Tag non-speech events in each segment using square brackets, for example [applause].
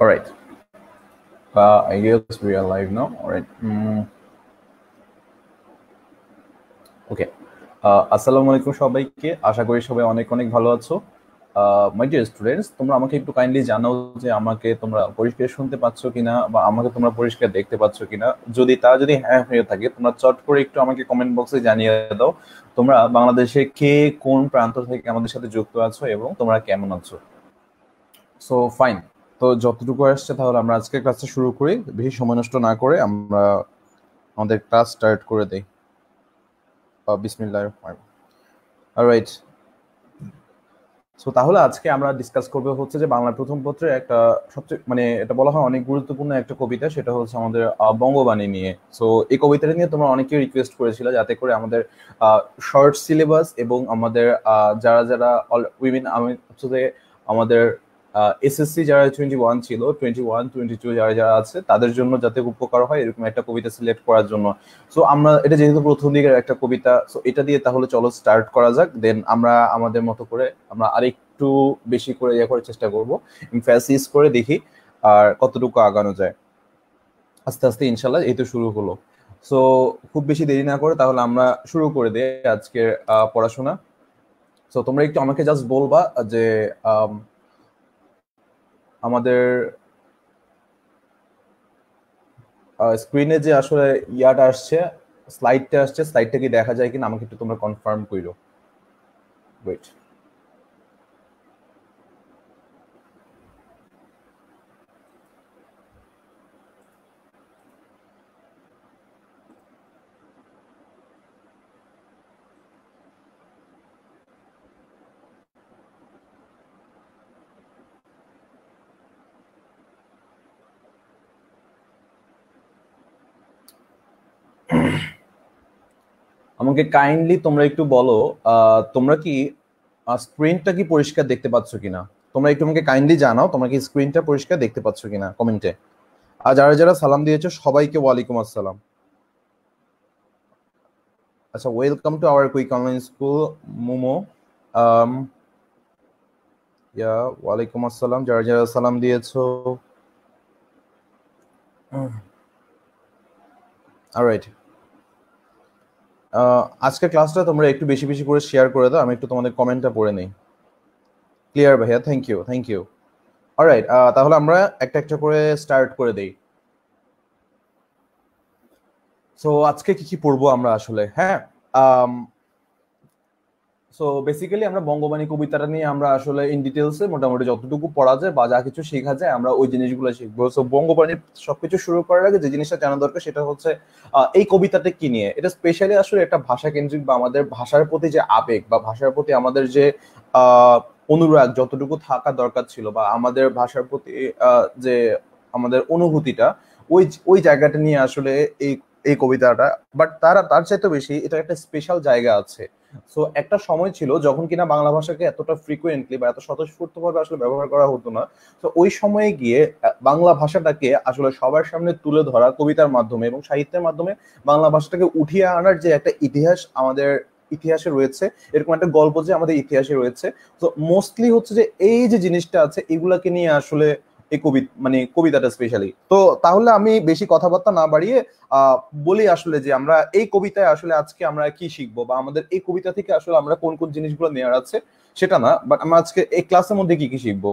All right. Uh, I guess we are live now. All right. Mm. ওকে আসসালামু আলাইকুম সবাইকে আশা করি সবাই অনেক অনেক ভালো আছো মাই ডিয়ার স্টুডেন্টস তোমরা আমাকে একটু কাইন্ডলি জানাও যে আমাকে তোমরা পরিষ্কার শুনতে পাচ্ছ কিনা বা আমাকে তোমরা পরিষ্কার দেখতে পাচ্ছ কিনা যদি তা যদি হ্যাঁ হয়ে থাকে তোমরা চট করে একটু আমাকে কমেন্ট বক্সে জানিয়ে দাও তোমরা বাংলাদেশে কে কোন প্রান্ত থেকে আমাদের সাথে যুক্ত আছো এবং তোমরা কেমন আছো সো ফাইন তো যতটুকু আসছে তাহলে আমরা আজকে ক্লাসটা শুরু করি। বেশি সময় নষ্ট না করে আমরা আমাদের ক্লাস স্টার্ট করে দেই। বিসমিল্লাহ রাইট সো তাহলে আজকে আমরা ডিসকাস করব হচ্ছে যে বাংলা প্রথম পত্রের একটা সবচেয়ে মানে এটা বলা হয় অনেক গুরুত্বপূর্ণ একটা কবিতা, সেটা হচ্ছে আমাদের বঙ্গবাণী নিয়ে। সো এই কবিতাটা নিয়ে তোমরা অনেকে রিকোয়েস্ট করেছিল যাতে করে আমাদের শর্ট সিলেবাস এবং আমাদের যারা যারা উইমেন আমি হচ্ছে আমাদের এসএসসি যারা টোয়েন্টি ওয়ান ছিল টোয়েন্টি ওয়ান টোয়েন্টি টু যারা যারা আছে, তাদের জন্য যাতে উপকার হয়, এরকম একটা কবিতা সিলেক্ট করার জন্য। সো আমরা, এটা যেহেতু প্রথম দিকের একটা কবিতা সো এটা দিয়ে তাহলে চলো স্টার্ট করা যাক। দেন আমরা আমাদের মতো করে আমরা আরেকটু বেশি করে ইয়ে করার চেষ্টা করব ইমফ্যাসিস করে দেখি আর কতটুকু আগানো যায়। আস্তে আস্তে ইনশাল্লাহ এই তো শুরু হলো। সো খুব বেশি দেরি না করে তাহলে আমরা শুরু করে দিই আজকের পড়াশোনা। সো তোমরা একটু আমাকে জাস্ট বলবা যে আমাদের স্ক্রিনে যে আসলে ইয়াটা আসছে স্লাইডটা আসছে স্লাইডটা কি দেখা যায় কিনা আমাকে একটু তোমরা কনফার্ম করো ওয়েট আমাকে কাইন্ডলি তোমরা একটু বলো তোমরা কি স্ক্রিনটা কি পরিষ্কার দেখতে পাচ্ছ কিনা? তোমরা একটু আমাকে কাইন্ডলি জানাও, তোমরা কি স্ক্রিনটা পরিষ্কার দেখতে পাচ্ছ কিনা কমেন্টে আর যারা যারা সালাম দিয়েছ, সবাইকে ওয়ালাইকুম আসসালাম। আচ্ছা welcome to our quick online school momo. ইয়া ওয়ালাইকুম আসসালাম। যারা যারা সালাম দিয়েছ। অলরাইট আজকের ক্লাসটা তোমরা একটু বেশি বেশি করে শেয়ার করে দাও, আমি একটু তোমাদের কমেন্টটা পড়ে নেই। ক্লিয়ার ভাইয়া? Thank you thank you alright তাহলে আমরা একটা একটা করে স্টার্ট করে দেই। সো আজকে কি কি পড়ব আমরা আসলে? হ্যাঁ সো বেসিক্যালি আমরা বঙ্গবাণী কবিতাটা নিয়ে আমরা আসলে ইন ডিটেলসে মোটামুটি যতটুকু পড়া যায় বা যা কিছু শেখা যায় আমরা ওই জিনিসগুলো শিখব। সো বঙ্গবাণীর সবকিছু শুরু করার আগে যে জিনিসটা জানা দরকার সেটা হচ্ছে এই কবিতাটা কি নিয়ে? এটা স্পেশালি আসলে একটা ভাষা কেন্দ্রিক বা আমাদের ভাষার প্রতি যে আবেগ বা ভাষার প্রতি আমাদের যে অনুরাগ যতটুকু থাকা দরকার ছিল বা আমাদের ভাষার প্রতি যে আমাদের অনুভূতিটা, ওই ওই জায়গাটা নিয়ে আসলে এই এই কবিতাটা বাট তারা, তার চাইতে বেশি এটা একটা স্পেশাল জায়গা আছে। সো একটা সময় ছিল যখন কিনা বাংলা ভাষাকে এতটা ফ্রিকুয়েন্টলি বা এত স্বতঃস্ফূর্তভাবে আসলে ব্যবহার করা হতো না। তো ওই সময়ে গিয়ে বাংলা ভাষাটাকে আসলে সবার সামনে তুলে ধরা কবিতার মাধ্যমে এবং সাহিত্যের মাধ্যমে বাংলা ভাষাটাকে উঠিয়ে আনার যে একটা ইতিহাস আমাদের ইতিহাসে রয়েছে, এরকম একটা গল্প যে আমাদের ইতিহাসে রয়েছে। তো মোস্টলি হচ্ছে যে এই যে জিনিসটা আছে, এগুলাকে নিয়ে আসলে এই কবি মানে কবিতাটা স্পেশালি তো তাহলে আমি বেশি কথাবার্তা না বাড়িয়ে বলি আসলে যে আমরা এই কবিতায় আসলে আজকে আমরা কি শিখব বা আমাদের এই কবিতা থেকে আসলে আমরা কোন কোন জিনিসগুলো নেওয়ার আছে সেটা না বাট আমরা আজকে এই ক্লাসের মধ্যে কি কি শিখব?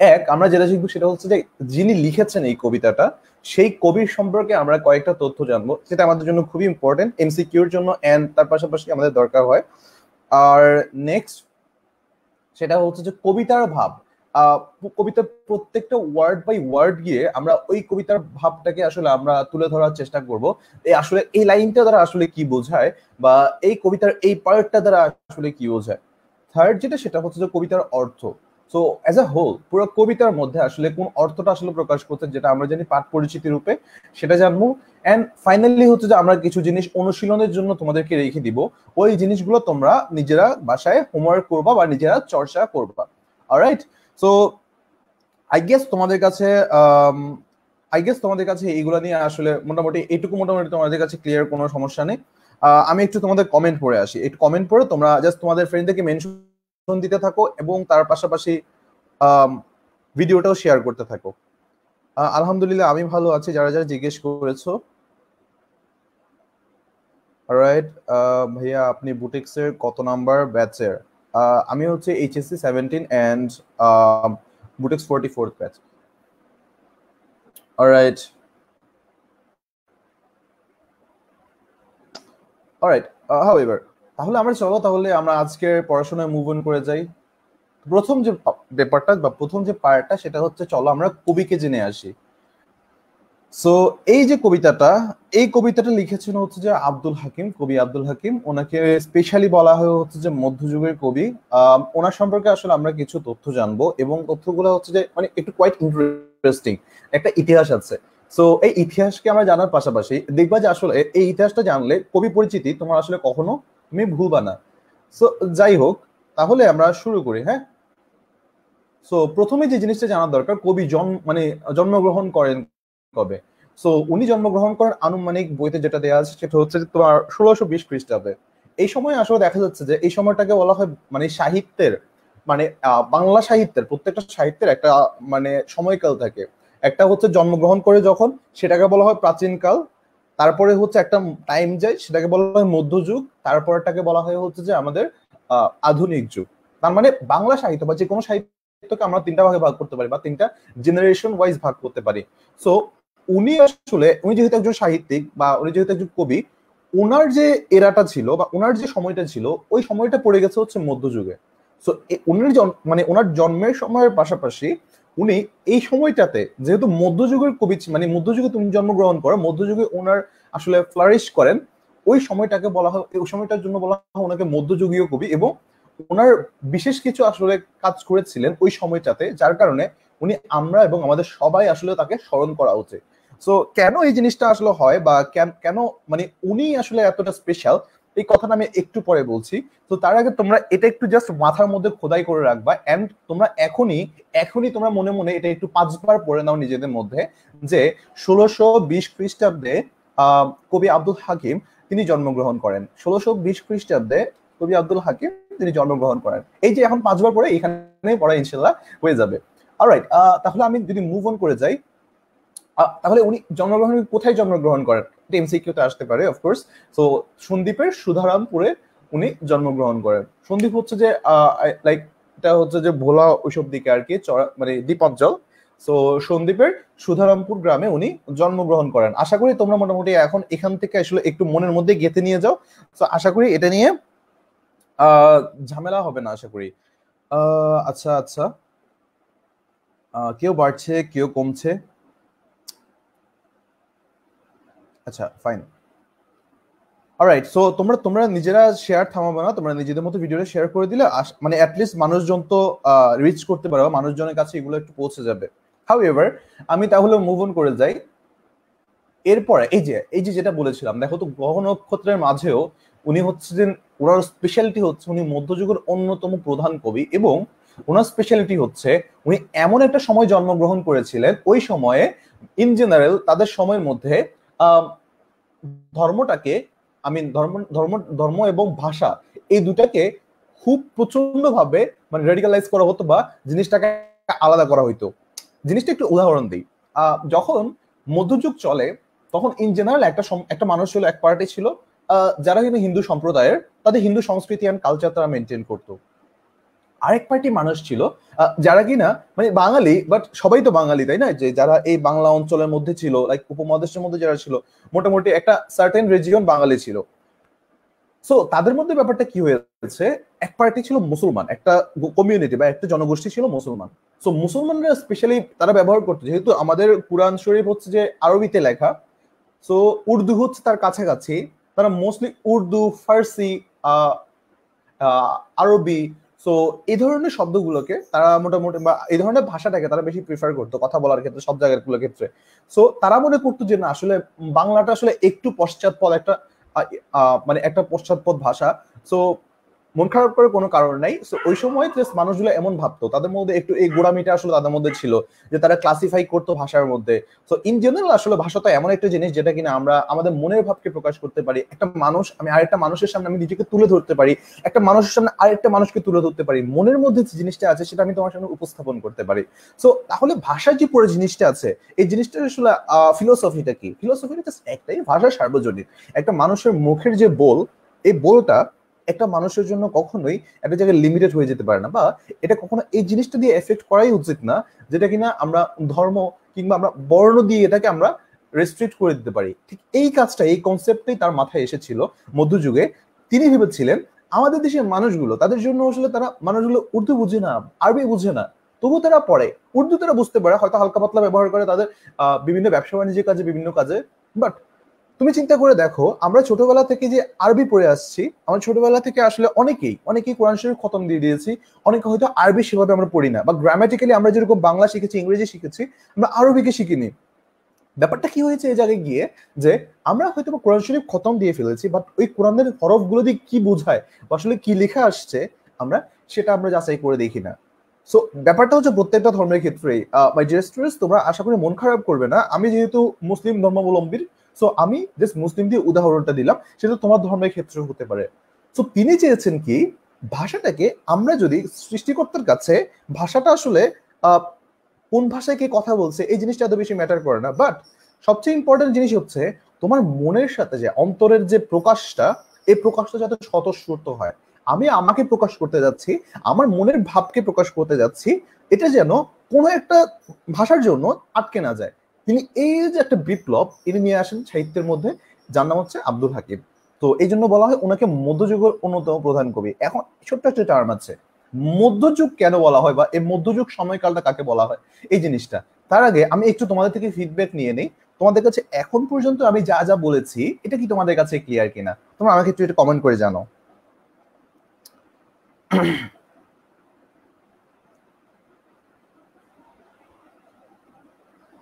এক, আমরা যেটা শিখব সেটা হচ্ছে যে যিনি লিখেছেন এই কবিতাটা, সেই কবির সম্পর্কে আমরা কয়েকটা তথ্য জানব সেটা আমাদের জন্য খুবই ইম্পর্টেন্ট এমসিকিউর জন্য অ্যান্ড তার পাশাপাশি আমাদের দরকার হয়। আর নেক্সট সেটা হচ্ছে যে কবিতার ভাব। কবিতার প্রত্যেকটা ওয়ার্ড বাই ওয়ার্ড গিয়ে আমরা ওই কবিতার ভাবটাকে আসলে আমরা তুলে ধরার চেষ্টা করব। এই আসলে এই লাইনটা দ্বারা আসলে কি বোঝায় বা এই কবিতার এই পার্টটা দ্বারা আসলে কি বোঝায়? থার্ড যেটা, সেটা হচ্ছে যে কবিতার অর্থ। সো অ্যাজ এ হোল পুরো কবিতার মধ্যে আসলে কোন অর্থটা আসলে প্রকাশ করছে যেটা আমরা জানি পাঠ পরিচিতি রূপে, সেটা জানব। অ্যান্ড ফাইনালি হচ্ছে যে আমরা কিছু জিনিস অনুশীলনের জন্য তোমাদেরকে রেখে দিব। ওই জিনিসগুলো তোমরা নিজেরা বাসায় হোমওয়ার্ক করবা বা নিজেরা চর্চা করবা। অলরাইট সো আই গেস তোমাদের কাছে আই গেস তোমাদের কাছে এইগুলো নিয়ে আসলে মোটামুটি এইটুকু মোটামুটি তোমাদের কাছে ক্লিয়ার কোনো সমস্যা নেই। আমি একটু তোমাদের কমেন্ট পড়ে আসি। একটু কমেন্ট পড়ে, তোমরা জাস্ট তোমাদের ফ্রেন্ডদেরকে মেনশন দিতে থাকো এবং তার পাশাপাশি ভিডিওটাও শেয়ার করতে থাকো। আলহামদুলিল্লাহ আমি ভালো আছি, যারা যারা জিজ্ঞেস করেছ। রাইট ভাইয়া, আপনি বুটিক্সের কত নাম্বার ব্যাচের আমি হচ্ছে HSC seventeen and boutiques forty fourth batch right alright however তাহলে আমরা চলো তাহলে আমরা আজকের পড়াশোনায় মুভ অন করে যাই। প্রথম যে ব্যাপারটা বা প্রথম যে পার্টটা সেটা হচ্ছে চলো আমরা কবিকে জেনে আসি। সো এই যে কবিতাটা, এই কবিতাটা লিখেছেন হচ্ছে যে আব্দুল হাকিম, কবি আব্দুল হাকিম। ওনাকে স্পেশালি বলা হয় হচ্ছে যে মধ্যযুগের কবি। ওনার সম্পর্কে আসলে আমরা কিছু তথ্য জানব এবং তথ্যগুলো হচ্ছে যে মানে একটু কোয়াইট ইন্টারেস্টিং একটা ইতিহাস আছে। সো এই ইতিহাসকে আমরা জানার পাশাপাশি দেখবা যে আসলে এই ইতিহাসটা জানলে কবি পরিচিতি তোমার আসলে কখনো তুমি ভুলবা না। সো যাই হোক, তাহলে আমরা শুরু করি হ্যাঁ? সো প্রথমে যে জিনিসটা জানার দরকার, কবি জন্ম মানে জন্মগ্রহণ করেন কবে সো উনি জন্মগ্রহণ করেন আনুমানিক বইতে যেটা দেওয়া আছে সেটা হচ্ছে তোমার ষোলোশো বিশ খ্রিস্টাব্দে। এই সময় আসলে দেখা যাচ্ছে যে এই সময়টাকে বলা হয় মানে সাহিত্যের মানে বাংলা সাহিত্যের, প্রত্যেকটা সাহিত্যের একটা মানে সময়কাল থাকে। একটা হচ্ছে জন্মগ্রহণ করে যখন, সেটাকে বলা হয় প্রাচীনকাল। তারপরে হচ্ছে একটা টাইম যায়, সেটাকে বলা হয় মধ্যযুগ। তারপরটাকে বলা হয় হচ্ছে যে আমাদের আধুনিক যুগ। তার মানে বাংলা সাহিত্য বা যে কোনো সাহিত্যকে আমরা তিনটা ভাগে ভাগ করতে পারি বা তিনটা জেনারেশন ওয়াইজ ভাগ করতে পারি। সো উনি আসলে, উনি যেহেতু একজন সাহিত্যিক বা উনি যেহেতু একজন কবি ওনার যে এরাটা ছিল বা ওনার যে সময়টা ছিল, ওই সময়টা পড়ে গেছে হচ্ছে মধ্যযুগে। সো উনার মানে ওনার জন্মের সময়ের পাশাপাশি উনি এই সময়টাতে যেহেতু মধ্যযুগের কবি মানে মধ্যযুগে তুমি জন্মগ্রহণ করো, মধ্যযুগে ওনার আসলে ফ্লারিশ করেন, ওই সময়টাকে বলা হয়, ওই সময়টার জন্য বলা হয় ওনাকে মধ্যযুগীয় কবি এবং ওনার বিশেষ কিছু আসলে কাজ করেছিলেন ওই সময়টাতে, যার কারণে উনি আমরা এবং আমাদের সবাই আসলে তাকে স্মরণ করা উচিত। সো কেন এই জিনিসটা আসলে হয় বা কেন মানে উনি আসলে এতটা স্পেশাল এই কথাটা আমি একটু পরে বলছি। তো তার আগে তোমরা এটা একটু জাস্ট মাথার মধ্যে খোদাই করে রাখবা এন্ড তোমরা এখনই এখনই তোমরা মনে মনে এটা একটু পাঁচবার পড়ে নাও নিজেদের মধ্যে যে ষোলোশো বিশ খ্রিস্টাব্দে কবি আব্দুল হাকিম তিনি জন্মগ্রহণ করেন। ষোলোশো বিশ খ্রিস্টাব্দে কবি আব্দুল হাকিম তিনি জন্মগ্রহণ করেন। এই যে এখন পাঁচবার পরে এখানে পড়া ইনশাল্লাহ হয়ে যাবে। অলরাইট তাহলে আমি যদি মুভ অন করে যাই তাহলে উনি জন্মগ্রহণ কোথায় জন্মগ্রহণ করেন? এটা এমসিকিউতে আসতে পারে অফকোর্স সো সন্দীপের সুধারামপুরে উনি জন্মগ্রহণ করেন। সন্দীপ হচ্ছে যে লাইক এটা হচ্ছে যে ভোলা ওইসব দিকে আর কি মানে দ্বীপাঞ্চল। সো সন্দীপের সুধারামপুর গ্রামে উনি জন্মগ্রহণ করেন। আশা করি তোমরা মোটামুটি এখন এখান থেকে আসলে একটু মনের মধ্যে গেঁথে নিয়ে যাও। তো আশা করি এটা নিয়ে ঝামেলা হবে না, আশা করি। আচ্ছা আচ্ছা। কেউ বাড়ছে, কেউ কমছে। আচ্ছা ফাইন অলরাইট সো তোমরা তোমরা নিজেরা শেয়ার থামাবে না, তোমরা নিজেদের মতো ভিডিওটা শেয়ার করে দিলে মানে অ্যাটলিস্ট মানুষজন তো রিচ করতে পারবে মানুষজনের কাছে এগুলো একটু পৌঁছে যাবে। হাউ এভার আমি তাহলে মুভ অন করে যাই। এরপরে, এই যে এই যে যেটা বলেছিলাম, দেখো তো গ্রহ নক্ষত্রের মাঝেও উনি হচ্ছে যে ওনার স্পেশালিটি হচ্ছে উনি মধ্যযুগের অন্যতম প্রধান কবি এবং ওনার স্পেশালিটি হচ্ছে উনি এমন একটা সময় জন্মগ্রহণ করেছিলেন, ওই সময়ে ইন জেনারেল তাদের সময়ের মধ্যে ধর্মটাকে আমি ধর্ম ধর্ম ধর্ম এবং ভাষা, এই দুটাকে খুব প্রচণ্ড ভাবে মানে রেডিকালাইজ করা হতো বা জিনিসটাকে আলাদা করা হইতো। জিনিসটা একটু উদাহরণ দিই। যখন মধ্যযুগ চলে, তখন ইন জেনারেল একটা একটা মানুষ ছিল, এক পার্টি ছিল যারা হিন্দু সম্প্রদায়ের, তাদের হিন্দু সংস্কৃতি অ্যান্ড কালচার তারা মেনটেন করতো। আরেক পার্টি মানুষ ছিল যারা কিনা মানে বাঙালি বাট সবাই তো বাঙালি, তাই না? যে যারা এই বাংলা অঞ্চলের মধ্যে ছিল লাইক উপমহাদেশের মধ্যে যারা ছিল, মোটামুটি একটা সার্টেন রেজিয়ন বাঙালি ছিল। সো তাদের মধ্যে ব্যাপারটা কি হয়েছে? এক পার্টি ছিল মুসলমান, একটা কমিউনিটি বা একটা জনগোষ্ঠী ছিল মুসলমান। সো মুসলমানরা স্পেশালি তারা ব্যবহার করতো, যেহেতু আমাদের কোরআন শরীফ হচ্ছে যে আরবিতে লেখা সো উর্দু হচ্ছে তার কাছাকাছি, তারা মোস্টলি উর্দু, ফার্সি আরবি সো এই ধরনের শব্দগুলোকে তারা মোটামুটি বা এই ধরনের ভাষাটাকে তারা বেশি প্রিফার করতো কথা বলার ক্ষেত্রে, সব জায়গারগুলোর ক্ষেত্রে। সো তারা মনে করতো যে না, আসলে বাংলাটা আসলে একটু পশ্চাৎপদ একটা মানে একটা পশ্চাৎপদ ভাষা। সো মন খারাপ করার কোনো কারণ নাই। সো ওই সময় জাস্ট মানুষগুলো এমন ভাবতো। তাদের মধ্যে একটু এই গোড়ামিটা আসলে তাদের মধ্যে ছিল যে তারা ক্লাসিফাই করতো ভাষার মধ্যে। তো ইন জেনারেল আসলে ভাষা তো এমন একটা জিনিস যেটা কিনা আমরা আমাদের মনের ভাবকে প্রকাশ করতে পারি। একটা মানুষ, আমি আরেকটা মানুষের সামনে আমি নিজেকে তুলে ধরতে পারি। একটা মানুষের সামনে আরেকটা মানুষকে তুলে ধরতে পারি। মনের মধ্যে যে জিনিসটা আছে সেটা আমি তোমার সামনে উপস্থাপন করতে পারি। সো তাহলে ভাষার যে পরে জিনিসটা আছে, এই জিনিসটা আসলে ফিলোসফিটা কি? ফিলোসফিটা জাস্ট একটাই, ভাষা সার্বজনীন। একটা মানুষের মুখের যে বল, এই বলটা একটা মানুষের জন্য কখনোই একটা জায়গায় লিমিটেড হয়ে যেতে পারে না বা এটা কখনো এই জিনিসটা দিয়ে এফেক্ট করাই উচিত না যেটা কিনা আমরা ধর্ম কিংবা আমরা বর্ণ দিয়ে এটাকে আমরা রেস্ট্রিক্ট করে দিতে পারি। ঠিক এই কাজটা, এই কনসেপ্টটাই তার মাথায় এসেছিল মধ্যযুগে। তিনি ভেবেছিলেন, আমাদের দেশের মানুষগুলো, তাদের জন্য আসলে তারা মানুষগুলো উর্দু বুঝে না, আরবি বুঝে না। তবু তারা পড়ে। উর্দু তারা বুঝতে পারে, হয়তো হালকা পাতলা ব্যবহার করে তাদের বিভিন্ন ব্যবসা বাণিজ্যের কাজে, বিভিন্ন কাজে। বাট তুমি চিন্তা করে দেখো, আমরা ছোটবেলা থেকে যে আরবি পড়ে আসছি, আমার ছোটবেলা থেকে আসলে অনেকেই অনেকেই কোরআন শরীফ খতম দিয়ে দিয়েছি, অনেকে হয়তো আরবি সেভাবে আমরা পড়ি না, বা গ্রামাটিক্যালি আমরা যেরকম বাংলা শিখেছি, ইংরেজি শিখেছি, আমরা আরবিকে শিখিনি। ব্যাপারটা কি হয়েছে এই জায়গায় গিয়ে যে আমরা হয়তো কোরআন শরীফ খতম দিয়ে ফেলেছি বাট ওই কোরআনের হরফগুলো দিয়ে কি বোঝায়, বা আসলে কি লেখা আসছে, আমরা সেটা আমরা যাচাই করে দেখি না। সো ব্যাপারটা হচ্ছে প্রত্যেকটা ধর্মের ক্ষেত্রেই। মাই ডিয়ার তোমরা আশা করি মন খারাপ করবে না। আমি যেহেতু মুসলিম ধর্মাবলম্বীর সো আমি জাস্ট মুসলিম দিয়ে উদাহরণটা দিলাম, সেটা তোমার ধর্মের ক্ষেত্রে হতে পারে। সো তিনি চেয়েছেন কি, ভাষাটাকে আমরা যদি সৃষ্টিকর্তার কাছে, ভাষাটা আসলে কোন ভাষায় কে কথা বলছে, এই জিনিসটা এত বেশি ম্যাটার করে না। বাট সবচেয়ে ইম্পর্টেন্ট জিনিস হচ্ছে, তোমার মনের সাথে যে অন্তরের যে প্রকাশটা, এই প্রকাশটা যাতে স্বতঃস্ফূর্ত হয়। আমি আমাকে প্রকাশ করতে যাচ্ছি, আমার মনের ভাবকে প্রকাশ করতে যাচ্ছি, এটা যেন কোনো একটা ভাষার জন্য আটকে না যায়। তিনি এই যে একটা বিপ্লব ইনি নিয়ে আসেন সাহিত্যের মধ্যে, যার নাম হচ্ছে আব্দুল হাকিম। তো এই জন্য বলা হয় ওনাকে মধ্যযুগের অন্যতম প্রধান কবি। এখন ছোট্ট একটা টার্ম আছে, মধ্যযুগ কেন বলা হয় বা এই মধ্যযুগ সময়কালটা কাকে বলা হয়? এই জিনিসটা। তার আগে আমি একটু তোমাদের থেকে ফিডব্যাক নিয়ে নিই। তোমাদের কাছে এখন পর্যন্ত আমি যা যা বলেছি, এটা কি তোমাদের কাছে ক্লিয়ার কিনা? তোমরা আমাকে একটু এটা কমেন্ট করে জানো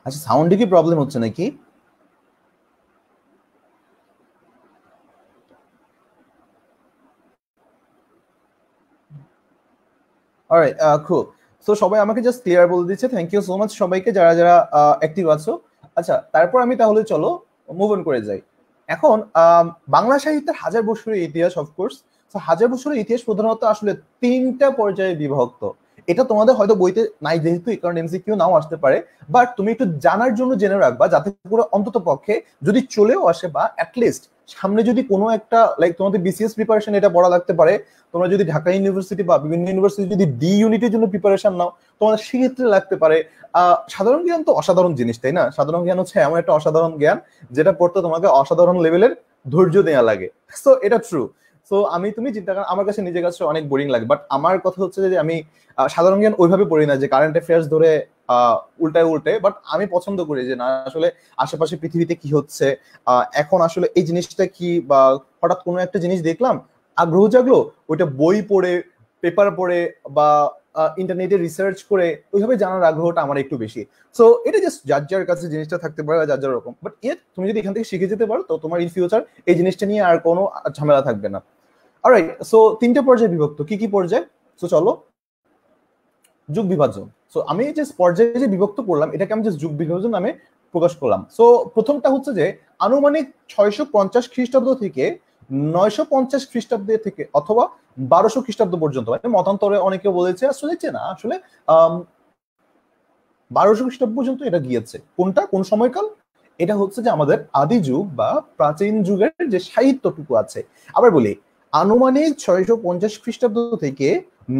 আচ্ছা সাউন্ডে কি প্রবলেম হচ্ছে নাকি? খুব সো সবাই আমাকে জাস্ট ক্লিয়ার বলে দিচ্ছে। থ্যাংক ইউ সো মাচ সবাইকে, যারা যারা অ্যাক্টিভ আছো। আচ্ছা তারপর আমি তাহলে চলো মুভ অন করে যাই। এখন বাংলা সাহিত্যের হাজার বছরের ইতিহাস অফকোর্স হাজার বছরের ইতিহাস প্রধানত আসলে তিনটা পর্যায়ে বিভক্ত। এটা তোমাদের হয়তো বইতে নাই, যেহেতু কারণে এমসিকিউ নাও আসতে পারে বাট তুমি একটু জানার জন্য জেনে রাখবা যাতে করে অন্তত পক্ষে যদি চলেও আসে বা অ্যাটলিস্ট সামনে যদি কোনো একটা লাইক তোমাদের বিসিএস প্রিপারেশন এটা পড়া লাগতে পারে, তোমরা যদি ঢাকা ইউনিভার্সিটি বা বিভিন্ন ইউনিভার্সিটি যদি ডি ইউনিটের জন্য প্রিপারেশন নাও, তোমাদের সেক্ষেত্রে লাগতে পারে সাধারণ জ্ঞান তো অসাধারণ জিনিস, তাই না? সাধারণ জ্ঞান হচ্ছে এমন একটা অসাধারণ জ্ঞান, যেটা পড়তে তোমাকে অসাধারণ লেভেলের ধৈর্য দেওয়া লাগে। সো এটা ট্রু সো আমি, তুমি চিন্তা কর, আমার কাছে নিজের কাছে অনেক বোরিং লাগে বাট আমার কথা হচ্ছে যে আমি সাধারণ জ্ঞান ওইভাবে পড়ি না যে কারেন্ট অ্যাফেয়ার্স ধরে উল্টায় উল্টে বাট আমি পছন্দ করি যে না, আসলে আশেপাশে পৃথিবীতে কি হচ্ছে এখন আসলে এই জিনিসটা কি, বা হঠাৎ কোনো একটা জিনিস দেখলাম, আগ্রহ জাগলো, ওইটা বই পড়ে পেপার পড়ে, বা ইন্টারনেটে রিসার্চ করে, ওইভাবে জানার আগ্রহটা আমার একটু বেশি। সো এটা জাস্ট যার যার কাছে জিনিসটা থাকতে পারে যার যার রকম বাট এর তুমি যদি এখান থেকে শিখে যেতে পারো, তো তোমার ইন ফিউচার এই জিনিসটা নিয়ে আর কোনো ঝামেলা থাকবে না। অলরাইট সো তিনটে পর্যায়ে বিভক্ত, কি কি পর্যায়? সো চলো, যুগ বিভাজন। সো আমি যে পর্যায়ে যে বিভক্ত করলাম, এটাকে আমি যে যুগ বিভাজন নামে প্রকাশ করলাম। সো প্রথমটা হচ্ছে যে, আনুমানিক ছয়শো পঞ্চাশ খ্রিস্টাব্দ থেকে নয়শো পঞ্চাশ খ্রিস্টাব্দে থেকে অথবা বারোশো খ্রিস্টাব্দ পর্যন্ত মানে মতান্তরে অনেকে বলেছে, আসলে না আসলে বারোশো খ্রিস্টাব্দ পর্যন্ত এটা গিয়েছে। কোনটা? কোন সময়কাল? এটা হচ্ছে যে আমাদের আদি যুগ বা প্রাচীন যুগের যে সাহিত্যটুকু আছে। আবার বলি আনুমানিক ছয়শো পঞ্চাশ খ্রিস্টাব্দ থেকে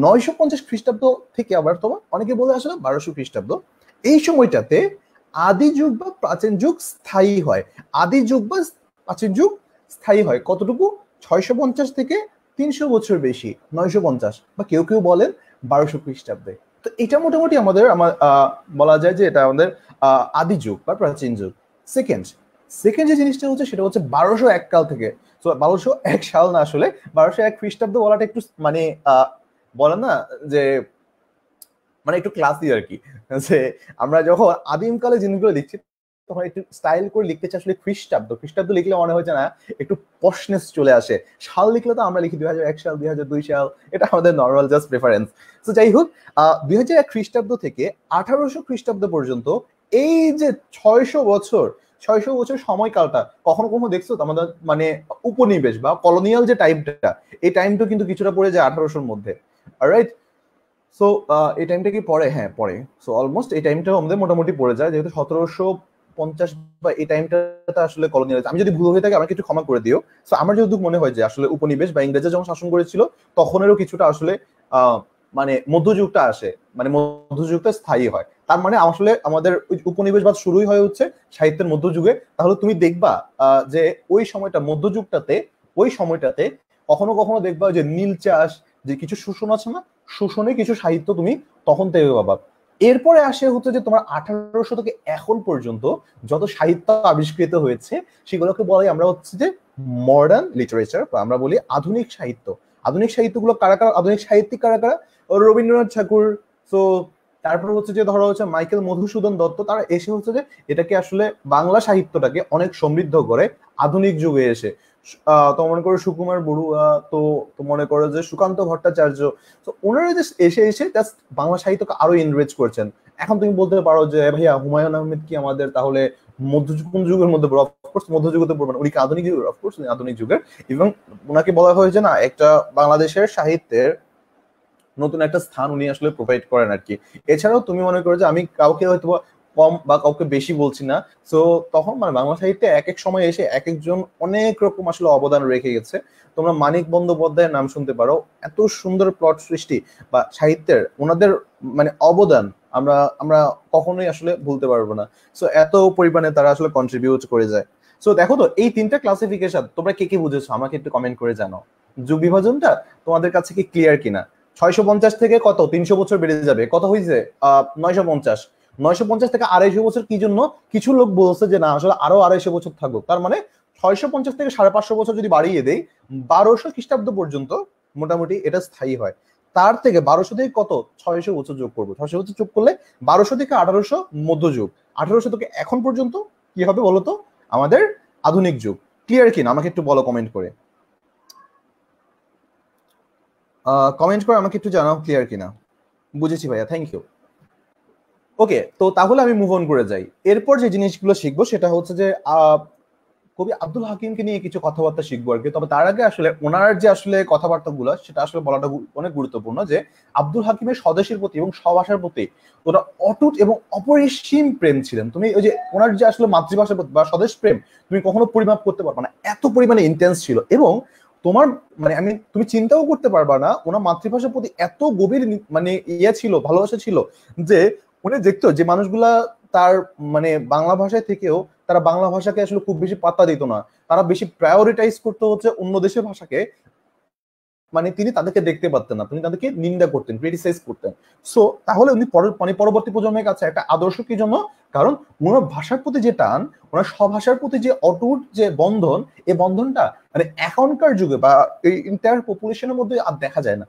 নয়শো পঞ্চাশ খ্রিস্টাব্দ থেকে আবার তোমার অনেকে বলে আসলে বারোশো খ্রিস্টাব্দ। এই সময়টাতে আদি যুগ বা প্রাচীন যুগ স্থায়ী হয়। আদি যুগ বা প্রাচীন যুগ স্থায়ী হয়। কতটুকু? ছয়শো পঞ্চাশ থেকে তিনশো বছর বেশি, নয়শো পঞ্চাশ বা কেউ কেউ বলেন বারোশো খ্রিস্টাব্দে। তো এটা মোটামুটি আমাদের আমার বলা যায় যে এটা আমাদের আদি যুগ বা প্রাচীন যুগ। সেকেন্ড সেকেন্ড যে জিনিসটা হচ্ছে সেটা হচ্ছে বারোশো এক কাল থেকে। বারোশো এক সাল না আসলে, বারোশো এক খ্রিস্টাব্দ বলাটা একটু মানে বলে না যে মানে একটু ক্লাসি আর কি। যে, আমরা যখন আদিমকালে জিনিসগুলো দেখছি তখন একটু স্টাইল করে লিখতে চাই আসলে খ্রিস্টাব্দ। খ্রিস্টাব্দ লিখলে মনে হচ্ছে না, একটু পশনেস চলে আসে। সাল লিখলে তো আমরা লিখি দুই হাজার এক সাল দুই হাজার দুই সাল, এটা আমাদের নর্মাল জাস্ট প্রেফারেন্স তো যাই হোক দুই হাজার এক খ্রিস্টাব্দ থেকে আঠারোশো খ্রিস্টাব্দ পর্যন্ত এই যে ছয়শো বছর ছয়শো বছর সময়কালটা কখনো কখনো দেখছ আমাদের মানে উপনিবেশ বা কলোনিয়াল যে টাইমটা এই টাইমটা কিন্তু কিছুটা পড়ে যায় আঠারোশোর মধ্যে রাইট সো এই টাইমটা কি পরে হ্যাঁ পরে সো অলমোস্ট এই টাইমটা আমাদের মোটামুটি পড়ে যায়, যেহেতু সতেরোশো পঞ্চাশ বা এই টাইমটা আসলে কলোনিয়াল আমি যদি ভুল হয়ে থাকি, আমাকে একটু ক্ষমা করে দিও। সো আমার যেহেতু মনে হয় যে আসলে উপনিবেশ বা ইংরেজরা যখন শাসন করেছিল, তখনেরও কিছুটা আসলে মানে মধ্যযুগটা আসে মানে মধ্যযুগটা স্থায়ী হয়। তার মানে আসলে আমাদের উপনিবেশবাদ শুরুই হয়ে হচ্ছে সাহিত্যের মধ্যযুগে। তাহলে তুমি দেখবা যে ওই সময়টা, মধ্যযুগটাতে, ওই সময়টাতে কখনো কখনো দেখবা যে নীল চাষ, যে কিছু শোষণ আছে না, শোষণে কিছু সাহিত্য তুমি তখন থেকে পাবা। এরপরে আসে হচ্ছে যে তোমার আঠারো শতকে এখন পর্যন্ত যত সাহিত্য আবিষ্কৃত হয়েছে, সেগুলোকে বলাই আমরা হচ্ছে যে মডার্ন লিটারেচার আমরা বলি আধুনিক সাহিত্য। আধুনিক সাহিত্যগুলো কারা কারা, আধুনিক সাহিত্যিক কারা কারা? রবীন্দ্রনাথ ঠাকুর সো তারপর হচ্ছে যে ধরো হচ্ছে মাইকেল মধুসূদন দত্ত তারা এসে হচ্ছে যে এটাকে আসলে বাংলা সাহিত্যটাকে অনেক সমৃদ্ধ করে আধুনিক যুগে এসে। তো মনে করো সুকুমার বড়ুয়া তো তো মনে করো যে সুকান্ত ভট্টাচার্য, তো ওনারা যে এসে এসে জাস্ট বাংলা সাহিত্যকে আরও এনরিচ করছেন। এখন তুমি বলতে পারো যে ভাইয়া, হুমায়ুন আহমেদ কি আমাদের তাহলে মধ্যযুগ যুগের মধ্যে অফকোর্স মধ্যযুগতে পড়বেন উনি আধুনিক যুগের? অফকোর্স আধুনিক যুগের। এবং ওনাকে বলা হয়েছে না, একটা বাংলাদেশের সাহিত্যের নতুন একটা স্থান উনি আসলে প্রোভাইড করেন আর কি এছাড়াও তুমি মনে করো যে আমি কাউকে হয়তো কম বা কাউকে বেশি বলছি না তো তখন মানে বাংলা সাহিত্যে এক এক সময় এসে এক একজন অনেক রকম আসলে অবদান রেখে গেছে। তোমরা মানিক বন্দ্যোপাধ্যায়ের নাম শুনতে পারো। এত সুন্দর প্লট সৃষ্টি বা সাহিত্যের ওনাদের মানে অবদান আমরা আমরা কখনোই আসলে ভুলতে পারব না। সো এত পরিমাণে তারা আসলে কন্ট্রিবিউট করে যায়। সো দেখো তো, এই তিনটা ক্লাসিফিকেশন তোমরা কে কে বুঝেছ? আমাকে একটু কমেন্ট করে জানো যুগ বিভাজনটা তোমাদের কাছে কি ক্লিয়ার কিনা? ছয়শো পঞ্চাশ থেকে কত? তিনশো বছর বেড়ে যাবে। কত হয়েছে নয়শো পঞ্চাশ। নয়শো পঞ্চাশ থেকে আড়াইশো বছর কি জন্য? কিছু লোক বলছে যে, না, আসলে আরও আড়াইশো বছর থাকুক। তার মানে ছয়শো পঞ্চাশ থেকে সাড়ে পাঁচশো বছর যদি বাড়িয়ে দেয় বারোশো খ্রিস্টাব্দ পর্যন্ত মোটামুটি এটা স্থায়ী হয়। তার থেকে বারোশো থেকে কত? ছয়শো বছর যোগ করব। ছয়শো বছর যোগ করলে বারোশো থেকে আঠারোশো মধ্যযুগ। আঠারোশো থেকে এখন পর্যন্ত কি হবে বলতো? আমাদের আধুনিক যুগ। ক্লিয়ার কিনা আমাকে একটু বলো কমেন্ট করে। কমেন্ট করে আমাকে একটু জানাও ক্লিয়ার কিনা। বুঝেছি ভাইয়া থ্যাংক ইউ ওকে তো তাহলে আমি মুভ অন করে যাই। এরপর যে জিনিসগুলো শিখব সেটা হচ্ছে যে কবি আব্দুল হাকিমকে নিয়ে কিছু কথাবার্তা শিখব আর কি। তবে তার আগে আসলে ওনার যে আসলে কথাবার্তা গুলো সেটা আসলে বলাটা অনেক গুরুত্বপূর্ণ যে, আব্দুল হাকিমের স্বদেশের প্রতি এবং স্বভাষার প্রতি ওরা অটুট এবং অপরিসীম প্রেম ছিলেন। তুমি ওই যে ওনার যে আসলে মাতৃভাষার প্রতি বা স্বদেশ প্রেম, তুমি কখনো পরিমাপ করতে পারবে না। এত পরিমাণে ইন্টেন্স ছিল এবং তোমার মানে আমি, তুমি চিন্তাও করতে পারবা না, ওনার মাতৃভাষার প্রতি এত গভীর মানে ইয়ে ছিল, ভালোবাসা ছিল, যে উনি দেখতো যে মানুষগুলা তার মানে বাংলা ভাষায় থেকেও তারা বাংলা ভাষাকে আসলে খুব বেশি পাত্তা দিত না। তারা বেশি প্রায়োরিটাইজ করতে হচ্ছে অন্য দেশের ভাষাকে। মানে তিনি তাদেরকে দেখতে পারতেন না, তিনি তাদেরকে নিন্দা করতেন ক্রিটিসাইজ করতেন। সো তাহলে উনি মানে পরবর্তী প্রজন্মের কাছে একটা আদর্শ কি জন্য? কারণ ওনার ভাষার প্রতি যে টান, ওনার স্বভাষার প্রতি যে অটুট যে বন্ধন এই বন্ধনটা মানে এখনকার যুগে বা এই ইন্টায়ার পপুলেশনের মধ্যে আর দেখা যায় না।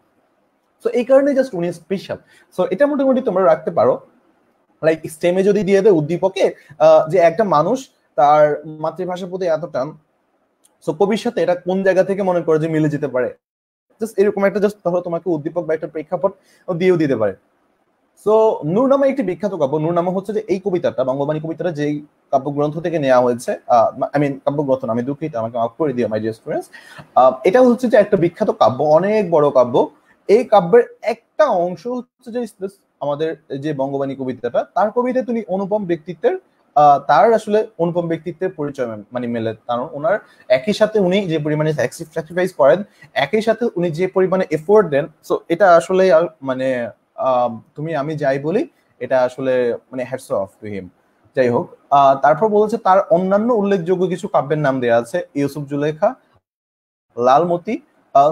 সো এই কারণে জাস্ট উনি স্পেশাল সো এটা মোটামুটি তোমরা রাখতে পারো। লাইক স্টেমে যদি দিয়ে দেয় উদ্দীপকে যে একটা মানুষ তার মাতৃভাষার প্রতি এত টান সো কবির সাথে এটা কোন জায়গা থেকে মনে করে যে মিলে যেতে পারে? জাস্ট এরকম একটা জাস্ট ধরো তোমাকে উদ্দীপক বা একটা প্রেক্ষাপট দিয়েও দিতে পারে। সো নূর নামে একটি বিখ্যাত কাব্য নূর নামা হচ্ছে যে এই কবিতাটা, বঙ্গবাণী কবিতাটা যেই কাব্যগ্রন্থ থেকে নেওয়া হয়েছে আই মিন কাব্যগ্রন্থ আমি দুঃখিত, আমাকে মাফ করে দিও মাই ডিয়ার স্টুডেন্টস এটা হচ্ছে যে একটা বিখ্যাত কাব্য, অনেক বড় কাব্য। এই কাব্যের একটা অংশ হচ্ছে যে আমাদের যে বঙ্গবাণী কবিতাটা, তার কবিতায় তুমি অনুপম ব্যক্তিত্বের তার আসলে অনুপম ব্যক্তিত্বের পরিচয় মানে মেলে। কারণ ওনার একই সাথে উনি যে পরিমাণে স্যাক্রিফাইস করেন, একই সাথে উনি যে পরিমাণে এফোর্ট দেন সো এটা আসলে মানে তুমি আমি যাই বলি, এটা আসলে মানে হ্যাটস অফ টু হিম যাই হোক তারপর বলেছে তার অন্যান্য উল্লেখযোগ্য কিছু কাব্যের নাম দেওয়া আছে, ইউসুফ জুলেখা, লালমতি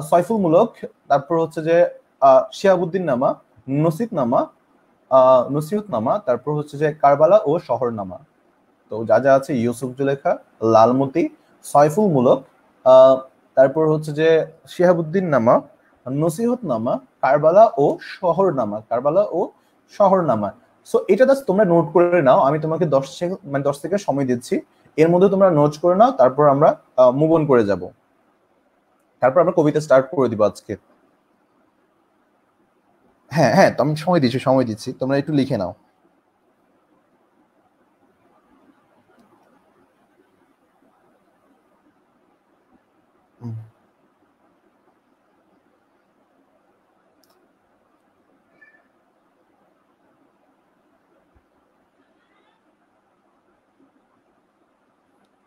সয়ফুল মুলক তারপর হচ্ছে যে শিয়াবুদ্দিন নামা নসিদ নামা নসিহত নামা তারপর হচ্ছে যে কারবালা ও শহরনামা। তো যা যা আছে, ইউসুফ জুলেখা, লালমতি সয়ফুল মুলক তারপর হচ্ছে যে শিহাবুদ্দিন নামা নসিহত নামা কারবালা ও শহরনামা, কারবালা ও শহরনামা। সো এটা জাস্ট তোমরা নোট করে নাও। আমি তোমাকে দশ মানে দশ সেকেন্ড সময় দিচ্ছি। এর মধ্যে তোমরা নোট করে নাও, তারপর আমরা মুভ অন করে যাব। তারপর আমরা কবিতা স্টার্ট করে দিব আজকে। হ্যাঁ হ্যাঁ তো আমি সময় দিচ্ছি সময় দিচ্ছি। তোমরা একটু লিখে নাও।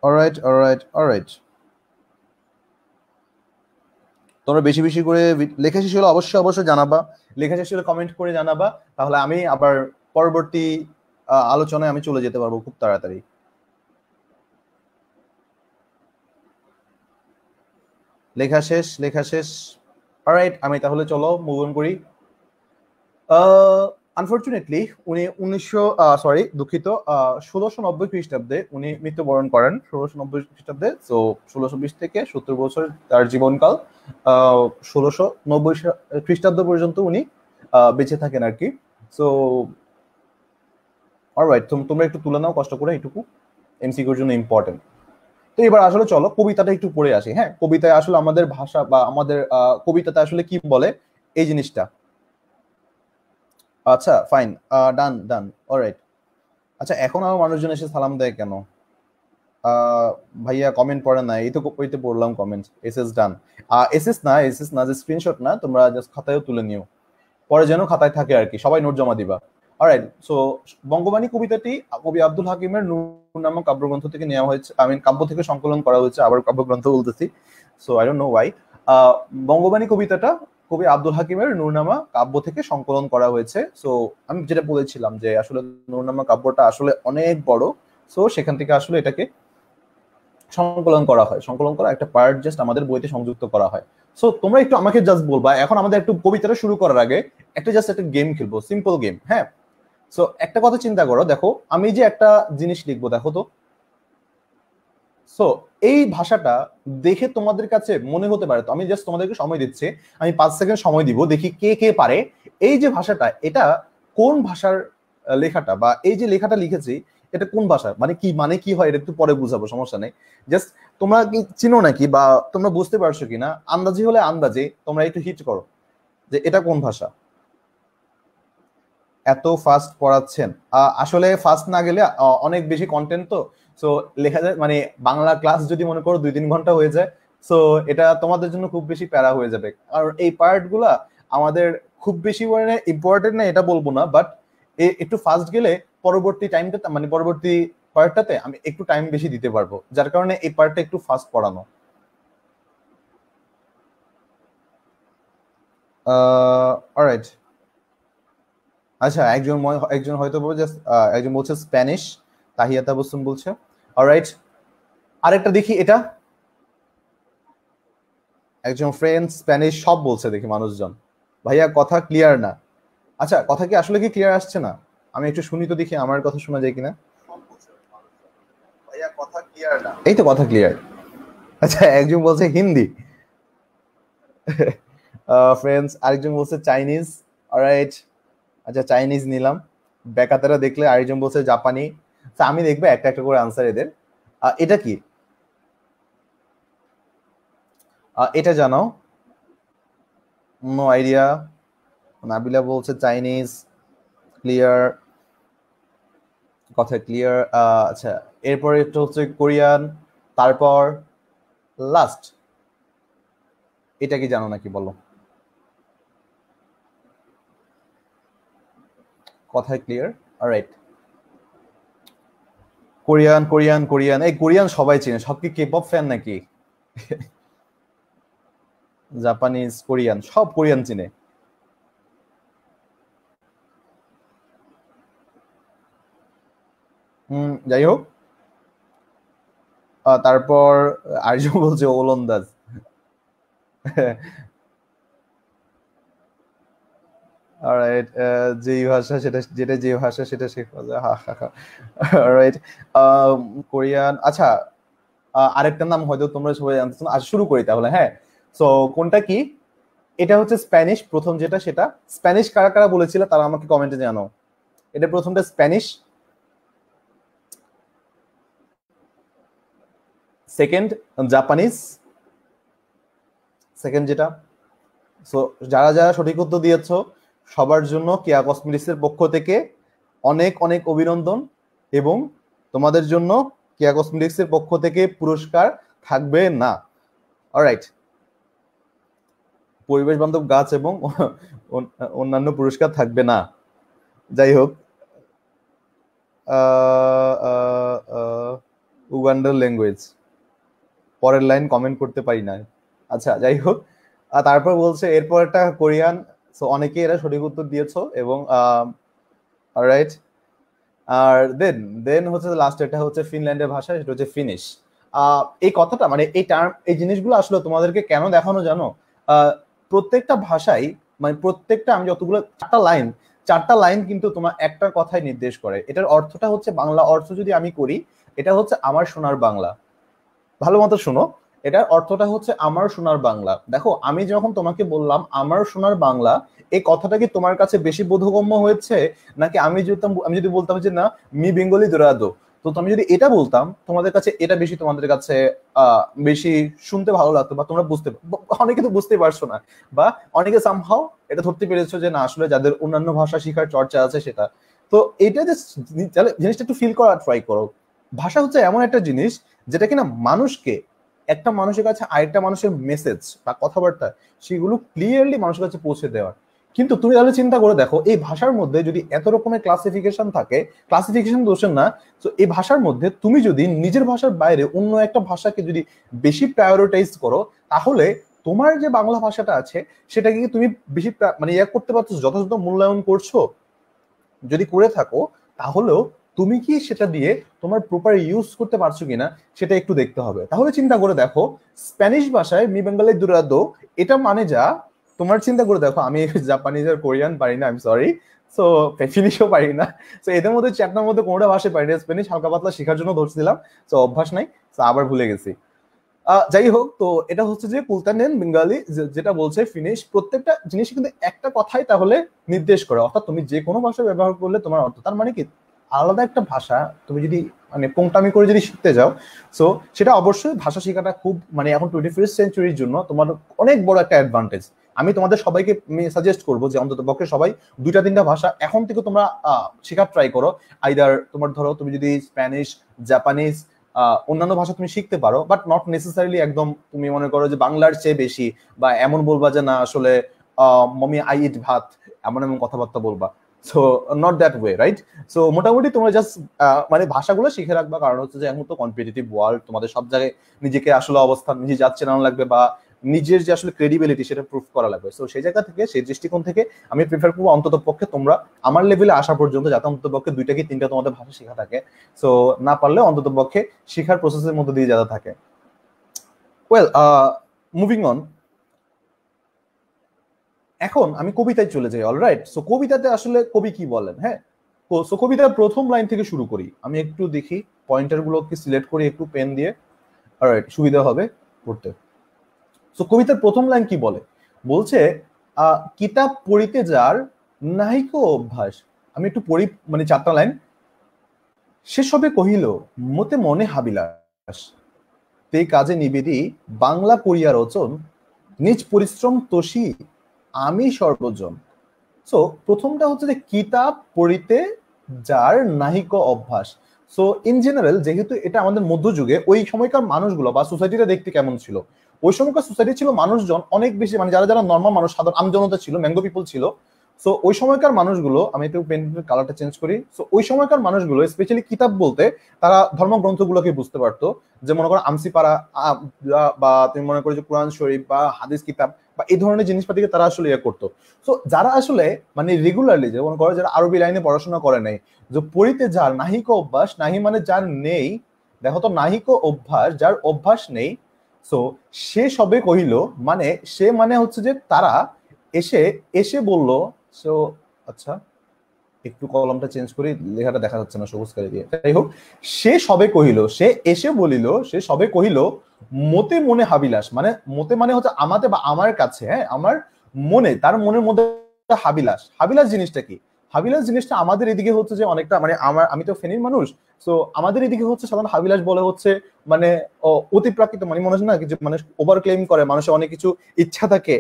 অলরাইট অলরাইট অলরাইট তোমরা বেশি বেশি করে লেখা শেষ হলে অবশ্যই অবশ্যই জানাবা। লেখা শেষ হলে কমেন্ট করে জানাবা। তাহলে আমি আবার পরবর্তী আলোচনায় আমি চলে যেতে পারব খুব তাড়াতাড়ি। লেখা শেষ লেখা শেষ। অলরাইট আমি তাহলে চলো মুভ অন করি। আনফর্চুনেটলি উনি উনিশশো সরি দুঃখিত ষোলোশো নব্বই খ্রিস্টাব্দে উনি মৃত্যুবরণ করেন, ষোলোশো নব্বই খ্রিস্টাব্দে। তো ষোলোশো বিশ থেকে সত্তর বছর তার জীবনকাল ষোলোশো নব্বই খ্রিস্টাব্দ পর্যন্ত উনি বেঁচে থাকেন আর কি। সো অলরাইট তোমরা একটু তুলে নাও কষ্ট করে এইটুকু। এমসিকিউর জন্য ইম্পর্টেন্ট তো এবার আসলে চলো, কবিতাটা একটু পড়ে আসি। হ্যাঁ কবিতায় আসলে আমাদের ভাষা বা আমাদের কবিতাতে আসলে কি বলে? এই জিনিসটা। আচ্ছা ফাইন ডান ডান অলরাইট আচ্ছা এখন আমার মানুষজন এসে সালাম দেয় কেন? ভাইয়া কমেন্ট পড়ে না, এই তো কইতে পড়লাম comment S S done S S না এস এস না, যে স্ক্রিনশট না, তোমরা জাস্ট খাতায়ও তুলে নিও। পরে যেন খাতায় থাকে আর কি, সবাই নোট জমা দিবা। অলরাইট সো বঙ্গবাণী কবিতাটি কবি আব্দুল হাকিমের নূর নামক কাব্যগ্রন্থ থেকে নেওয়া হয়েছে আই মিন কাব্য থেকে সংকলন করা হয়েছে, আবার কাব্যগ্রন্থ বলতেছি so I don't know why Bangabani কবিতাটা কবি আব্দুল হাকিমের নূরনামা কাব্য থেকে সংকলন করা হয়েছে। সো আমি যেটা বলেছিলাম যে আসলে নূরনামা কাব্যটা আসলে অনেক বড়। সো সেখান থেকে আসলে এটাকে সংকলন করা হয়। সংকলন করা একটা পার্ট জাস্ট আমাদের বইতে সংযুক্ত করা হয়। সো তোমরা একটু আমাকে জাস্ট বলবা, এখন আমাদের একটু কবিতাটা শুরু করার আগে একটা জাস্ট একটা গেম খেলব সিম্পল গেম হ্যাঁ? সো একটা কথা চিন্তা করো, দেখো, আমি যে একটা জিনিস লিখব, দেখো তো সো এই ভাষাটা দেখে তোমাদের কাছে মনে হতে পারে তো, আমি জাস্ট তোমাদেরকে সময় দিচ্ছি, আমি পাঁচ সেকেন্ড সময় দিব, দেখি কে কে পারে। এই যে ভাষাটা, এটা কোন ভাষার লেখাটা বা এই যে লেখাটা লিখেছি, এটা কোন ভাষা? মানে কি মানে কি হয়, এটা একটু পরে বুঝাবো, সমস্যা নেই। জাস্ট তোমরা কি চিনো নাকি বা তোমরা বুঝতে পারছ কিনা? আন্দাজি হলে আন্দাজে তোমরা একটু হিট করো যে এটা কোন ভাষা? এত ফাস্ট পড়াচ্ছেন। আসলে ফাস্ট না গেলে অনেক বেশি কন্টেন্ট তো সো লেখা যায় মানে বাংলা ক্লাস যদি মনে করো দুই তিন ঘণ্টা হয়ে যায় সো এটা তোমাদের জন্য খুব বেশি প্যারা হয়ে যাবে। কারণ এই পার্টগুলা আমাদের খুব বেশি মানে ইম্পর্টেন্ট না, এটা বলব না বাট একটু ফাস্ট গেলে পরবর্তী টাইমটা মানে পরবর্তী পার্টটাতে আমি একটু টাইম বেশি দিতে পারব, যার কারণে এই পার্টটা একটু ফাস্ট পড়ানো। অলরাইট আচ্ছা একজন একজন হয়তো একজন বলছে স্প্যানিশ তাহিয়া তাবসুম বলছে। অলরাইট আরেকটা দেখি এটা। একজন ফ্রেন্ড স্প্যানিশ সব বলছে দেখি মানুষজন। ভাইয়া, কথা ক্লিয়ার না। আচ্ছা কথা কি আসলে কি ক্লিয়ার আসছে না? আমি একটু শুনি তো দেখি আমার কথা শোনা যায় কিনা। এই তো কথা ক্লিয়ার আচ্ছা একজন বলছে হিন্দি। ফ্রেন্ডস আরেকজন বলছে চাইনিজ অলরাইট আচ্ছা চাইনিজ নিলাম। বেকাতারা দেখলে আরেকজন বলছে জাপানি। আমি দেখব একটা একটা করে আনসার এদের। এটা কি? এটা জানো নো আইডিয়া নাবিলা বলছে চাইনিজ ক্লিয়ার কথা ক্লিয়ার আচ্ছা এরপরে এটা হচ্ছে কোরিয়ান, তারপর লাস্ট এটা কি জানো নাকি বলো? কথায় clear right Korean Korean Korean. এই কোরিয়ান সবাই চিনে। সব কি কেপপ ফ্যান নাকি? জাপানিজ কোরিয়ান সব কোরিয়ান চিনে। যাই হোক। তারপর আর্য বলছে ওলন্দাজ অলরাইট যেই ভাষা সেটা, যেটা যে ভাষা সেটা শেখা যায় হা হা হা। অলরাইট কোরিয়ান আচ্ছা আরেকটা নাম হয়তো তোমরা সবাই জানতেছো আজ শুরু করি তাহলে হ্যাঁ। সো কোনটা কি? এটা হচ্ছে স্প্যানিশ প্রথম যেটা সেটা। স্প্যানিশ কারা কারা বলেছিল তারা আমাকে কমেন্টে জানো এটা প্রথমটা স্প্যানিশ সেকেন্ড জাপানিজ সেকেন্ড যেটা। সো যারা যারা সঠিক উত্তর দিয়েছ সবার জন্য কেয়া কসমেটিক্সের পক্ষ থেকে অনেক অনেক অভিনন্দন এবং তোমাদের জন্য কেয়া কসমেটিক্সের পক্ষ থেকে পুরস্কার থাকবে না। অলরাইট পরিবেশ বান্ধব গাছ এবং অন্যান্য পুরস্কার থাকবে না। যাই হোক উগান্ডার ল্যাঙ্গুয়েজ। পরের লাইন কমেন্ট করতে পারি না। আচ্ছা যাই হোক। তারপর বলছে, এরপর একটা কোরিয়ান সো অনেকে এরা সঠিক উত্তর দিয়েছ এবং রাইট আর দেন দেন হচ্ছে লাস্ট এটা হচ্ছে ফিনল্যান্ডের ভাষা, সেটা হচ্ছে ফিনিশ এই কথাটা মানে এই টার্ম এই জিনিসগুলো আসলে তোমাদেরকে কেন দেখানো জানো? প্রত্যেকটা ভাষাই মানে প্রত্যেকটা আমি যতগুলো, চারটা লাইন চারটা লাইন কিন্তু তোমার একটা কথাই নির্দেশ করে। এটার অর্থটা হচ্ছে বাংলা অর্থ যদি আমি করি, এটা হচ্ছে আমার সোনার বাংলা। ভালো মতো শোনো। এটার অর্থটা হচ্ছে আমার সোনার বাংলা। দেখো, আমি যখন তোমাকে বললাম আমার সোনার বাংলা, এই কথাটা কি তোমার কাছে বেশি বোধগম্য হয়েছে? নাকি আমি যদি আমি যদি বলতাম যে না, মি বেঙ্গলি দোরাদো। তো আমি যদি এটা বলতাম, তোমাদের কাছে এটা বেশি তোমাদের কাছে আহ বেশি শুনতে ভালো লাগতো বা তোমরা বুঝতে অনেকে তো বুঝতে পারছ না। বা অনেকে সামহাও এটা ধরতে পেরেছ যে না, আসলে যাদের অন্যান্য ভাষা শেখার চর্চা আছে সেটা। তো এটা যে জিনিসটা একটু ফিল করার ট্রাই করো। ভাষা হচ্ছে এমন একটা জিনিস, যেটা কিনা মানুষকে একটা মানুষের কাছে আরেকটা মানুষের মেসেজ বা কথাবার্তা, সেগুলো ক্লিয়ারলি মানুষের কাছে পৌঁছে দেওয়ার। কিন্তু তুমি তাহলে চিন্তা করে দেখো, এই ভাষার মধ্যে যদি এত রকমের ক্লাসিফিকেশন থাকে ক্লাসিফিকেশন দোষের না, তো এই ভাষার মধ্যে তুমি যদি নিজের ভাষার বাইরে অন্য একটা ভাষাকে যদি বেশি প্রায়োরিটাইজ করো, তাহলে তোমার যে বাংলা ভাষাটা আছে, সেটাকে তুমি বেশি মানে ইয়া করতে পারছ যথাযথ মূল্যায়ন করছ? যদি করে থাকো, তাহলেও তুমি কি সেটা দিয়ে তোমার প্রপার ইউজ করতে পারছ কিনা, সেটা একটু দেখতে হবে। তাহলে চিন্তা করে দেখো স্প্যানিশ ভাষায় মি বেঙ্গলের দুরাদো এটা মানে যা, তোমার চিন্তা করে দেখো, আমি [laughs] জাপানিজ আর কোরিয়ান পারি না আমি সরি সো ফিনিশও পারি না। সো এদের মধ্যে চ্যাপ্টার মধ্যে কোনোটা ভাষা পারি না স্পেনিশ হালকা পাতলা শেখার জন্য ধরছিলাম সো অভ্যাস নাই সো আবার ভুলে গেছি। যাই হোক, তো এটা হচ্ছে যে কুলতানেন বেঙ্গালি যেটা বলছে ফিনিশ প্রত্যেকটা জিনিস কিন্তু একটা কথাই তাহলে নির্দেশ করে, অর্থাৎ তুমি যে কোনো ভাষা ব্যবহার করলে তোমার অর্থ, তার মানে কি? আলাদা একটা ভাষা তুমি যদি মানে পোংটামি করে যদি শিখতে যাও সো সেটা অবশ্যই ভাষা শেখাটা খুব মানে এখন টোয়েন্টি ফার্স্ট সেঞ্চুরির জন্য তোমার অনেক বড় একটা অ্যাডভান্টেজ আমি তোমাদের সবাইকে সাজেস্ট করব যে অন্তত পক্ষে সবাই দুইটা তিনটা ভাষা এখন থেকে তোমরা শেখার ট্রাই করো। আইদার তোমার ধরো তুমি যদি স্প্যানিশ জাপানিজ অন্যান্য ভাষা তুমি শিখতে পারো বাট নট নেসেসারিলি একদম তুমি মনে করো যে বাংলার চেয়ে বেশি বা এমন বলবা যে না, আসলে মমি আই ইট ভাত। এমন এমন কথাবার্তা বলবা। So not that way right so মোটামুটি তোমরা জাস্ট মানে ভাষাগুলো শিখে রাখবা। কারণ হচ্ছে যে এখন তো কম্পিটিটিভ ওয়ার্ল্ড তোমাদের সব জায়গায় নিজেকে আসলে অবস্থান, নিজে যাচ্ছে না লাগবে বা নিজের যে আসলে ক্রেডিবিলিটি সেটা প্রুফ করা লাগবে। সো সেই জায়গা থেকে, সেই দৃষ্টিকোণ থেকে আমি প্রিফার করব অন্তত পক্ষে তোমরা আমার লেভেলে আসা পর্যন্ত যাতে অন্তত পক্ষে দুইটা কি তিনটা তোমাদের ভাষা শেখা থাকে। সো না পারলে অন্তত পক্ষে শেখার প্রসেসের মধ্যে দিয়ে যাতে থাকে। ওয়েল মুভিং অন এখন আমি কবিতায় চলে যাই অলরাইট সো কবিতাতে আসলে কবি কি বলেন হ্যাঁ? সো কবিতার প্রথম লাইন থেকে শুরু করি। আমি একটু দেখি পয়েন্টার গুলোকে সিলেক্ট করি, একটু পেন দিয়ে। অলরাইট সুবিধা হবে পড়তে। সো কবিতার প্রথম লাইন কি বলে? বলছে কিতাব পড়িতে যার নাহিক অভ্যাস। আমি একটু পড়ি মানে চারটা লাইন সে সবে কহিল, মতে মনে হাবিলাস। তে কাজে নিবেদি বাংলা পড়িয়া রচন। নিজ পরিশ্রম তোষী আমি সর্বজন। সো প্রথমটা হচ্ছে যে কিতাব পড়িতে যার নাহিক অভ্যাস। সো ইন জেনারেল যেহেতু এটা আমাদের মধ্যযুগে, ওই সময়কার মানুষগুলো বা সোসাইটিটা দেখতে কেমন ছিল? ওই সময়কার সোসাইটি ছিল মানুষজন অনেক বেশি মানে যারা যারা নর্মাল মানুষ, সাধারণ, আমজনতা ছিল ম্যাঙ্গো পিপল ছিল সো ওই সময়কার মানুষগুলো, আমি একটু পেন্টের কালারটা চেঞ্জ করি। সো ওই সময়কার মানুষগুলো স্পেশালি কিতাব বলতে, তারা ধর্মগ্রন্থগুলোকে বুঝতে পারতো। যে মনে করো আমসিপাড়া বা তুমি মনে করো যে কোরআন শরীফ বা হাদিস কিতাব বা এই ধরনের জিনিসপাতিকে তারা আসলে ইয়ে করতো। সো যারা আসলে মানে রেগুলারলি যে মনে করো যারা আরবি লাইনে পড়াশোনা করে নাই, যে পড়িতে যার নাহিক অভ্যাস, নাহি মানে যার নেই, দেখো তো নাহিক অভ্যাস, যার অভ্যাস নেই সো সে সবে কহিল মানে সে মানে হচ্ছে যে তারা এসে এসে বলল সো আচ্ছা একটু কলমটা চেঞ্জ করি, লেখাটা দেখা যাচ্ছে না, সবুজ কালি দিয়ে। যাই হোক, সে সবে কহিল, সে এসে বলিল, সে সবে কহিল, মতে মনে হাবিলাস। মানে মতে মানে হচ্ছে আমাতে বা আমার কাছে হ্যাঁ আমার মনে, তার মনের মধ্যে হাবিলাস। হাবিলাস জিনিসটা কি? হাবিলাস জিনিসটা আমাদের এদিকে হচ্ছে যে অনেকটা মানে আমার, আমি তো ফেনীর মানুষ তো আমাদের এদিকে হচ্ছে সাধারণত হাবিলাস বলে হচ্ছে মানে অতিপ্রাকৃত মানে মনে হয় না কিছু মানে ওভার ক্লেম করে, মানুষের অনেক কিছু ইচ্ছা থাকে।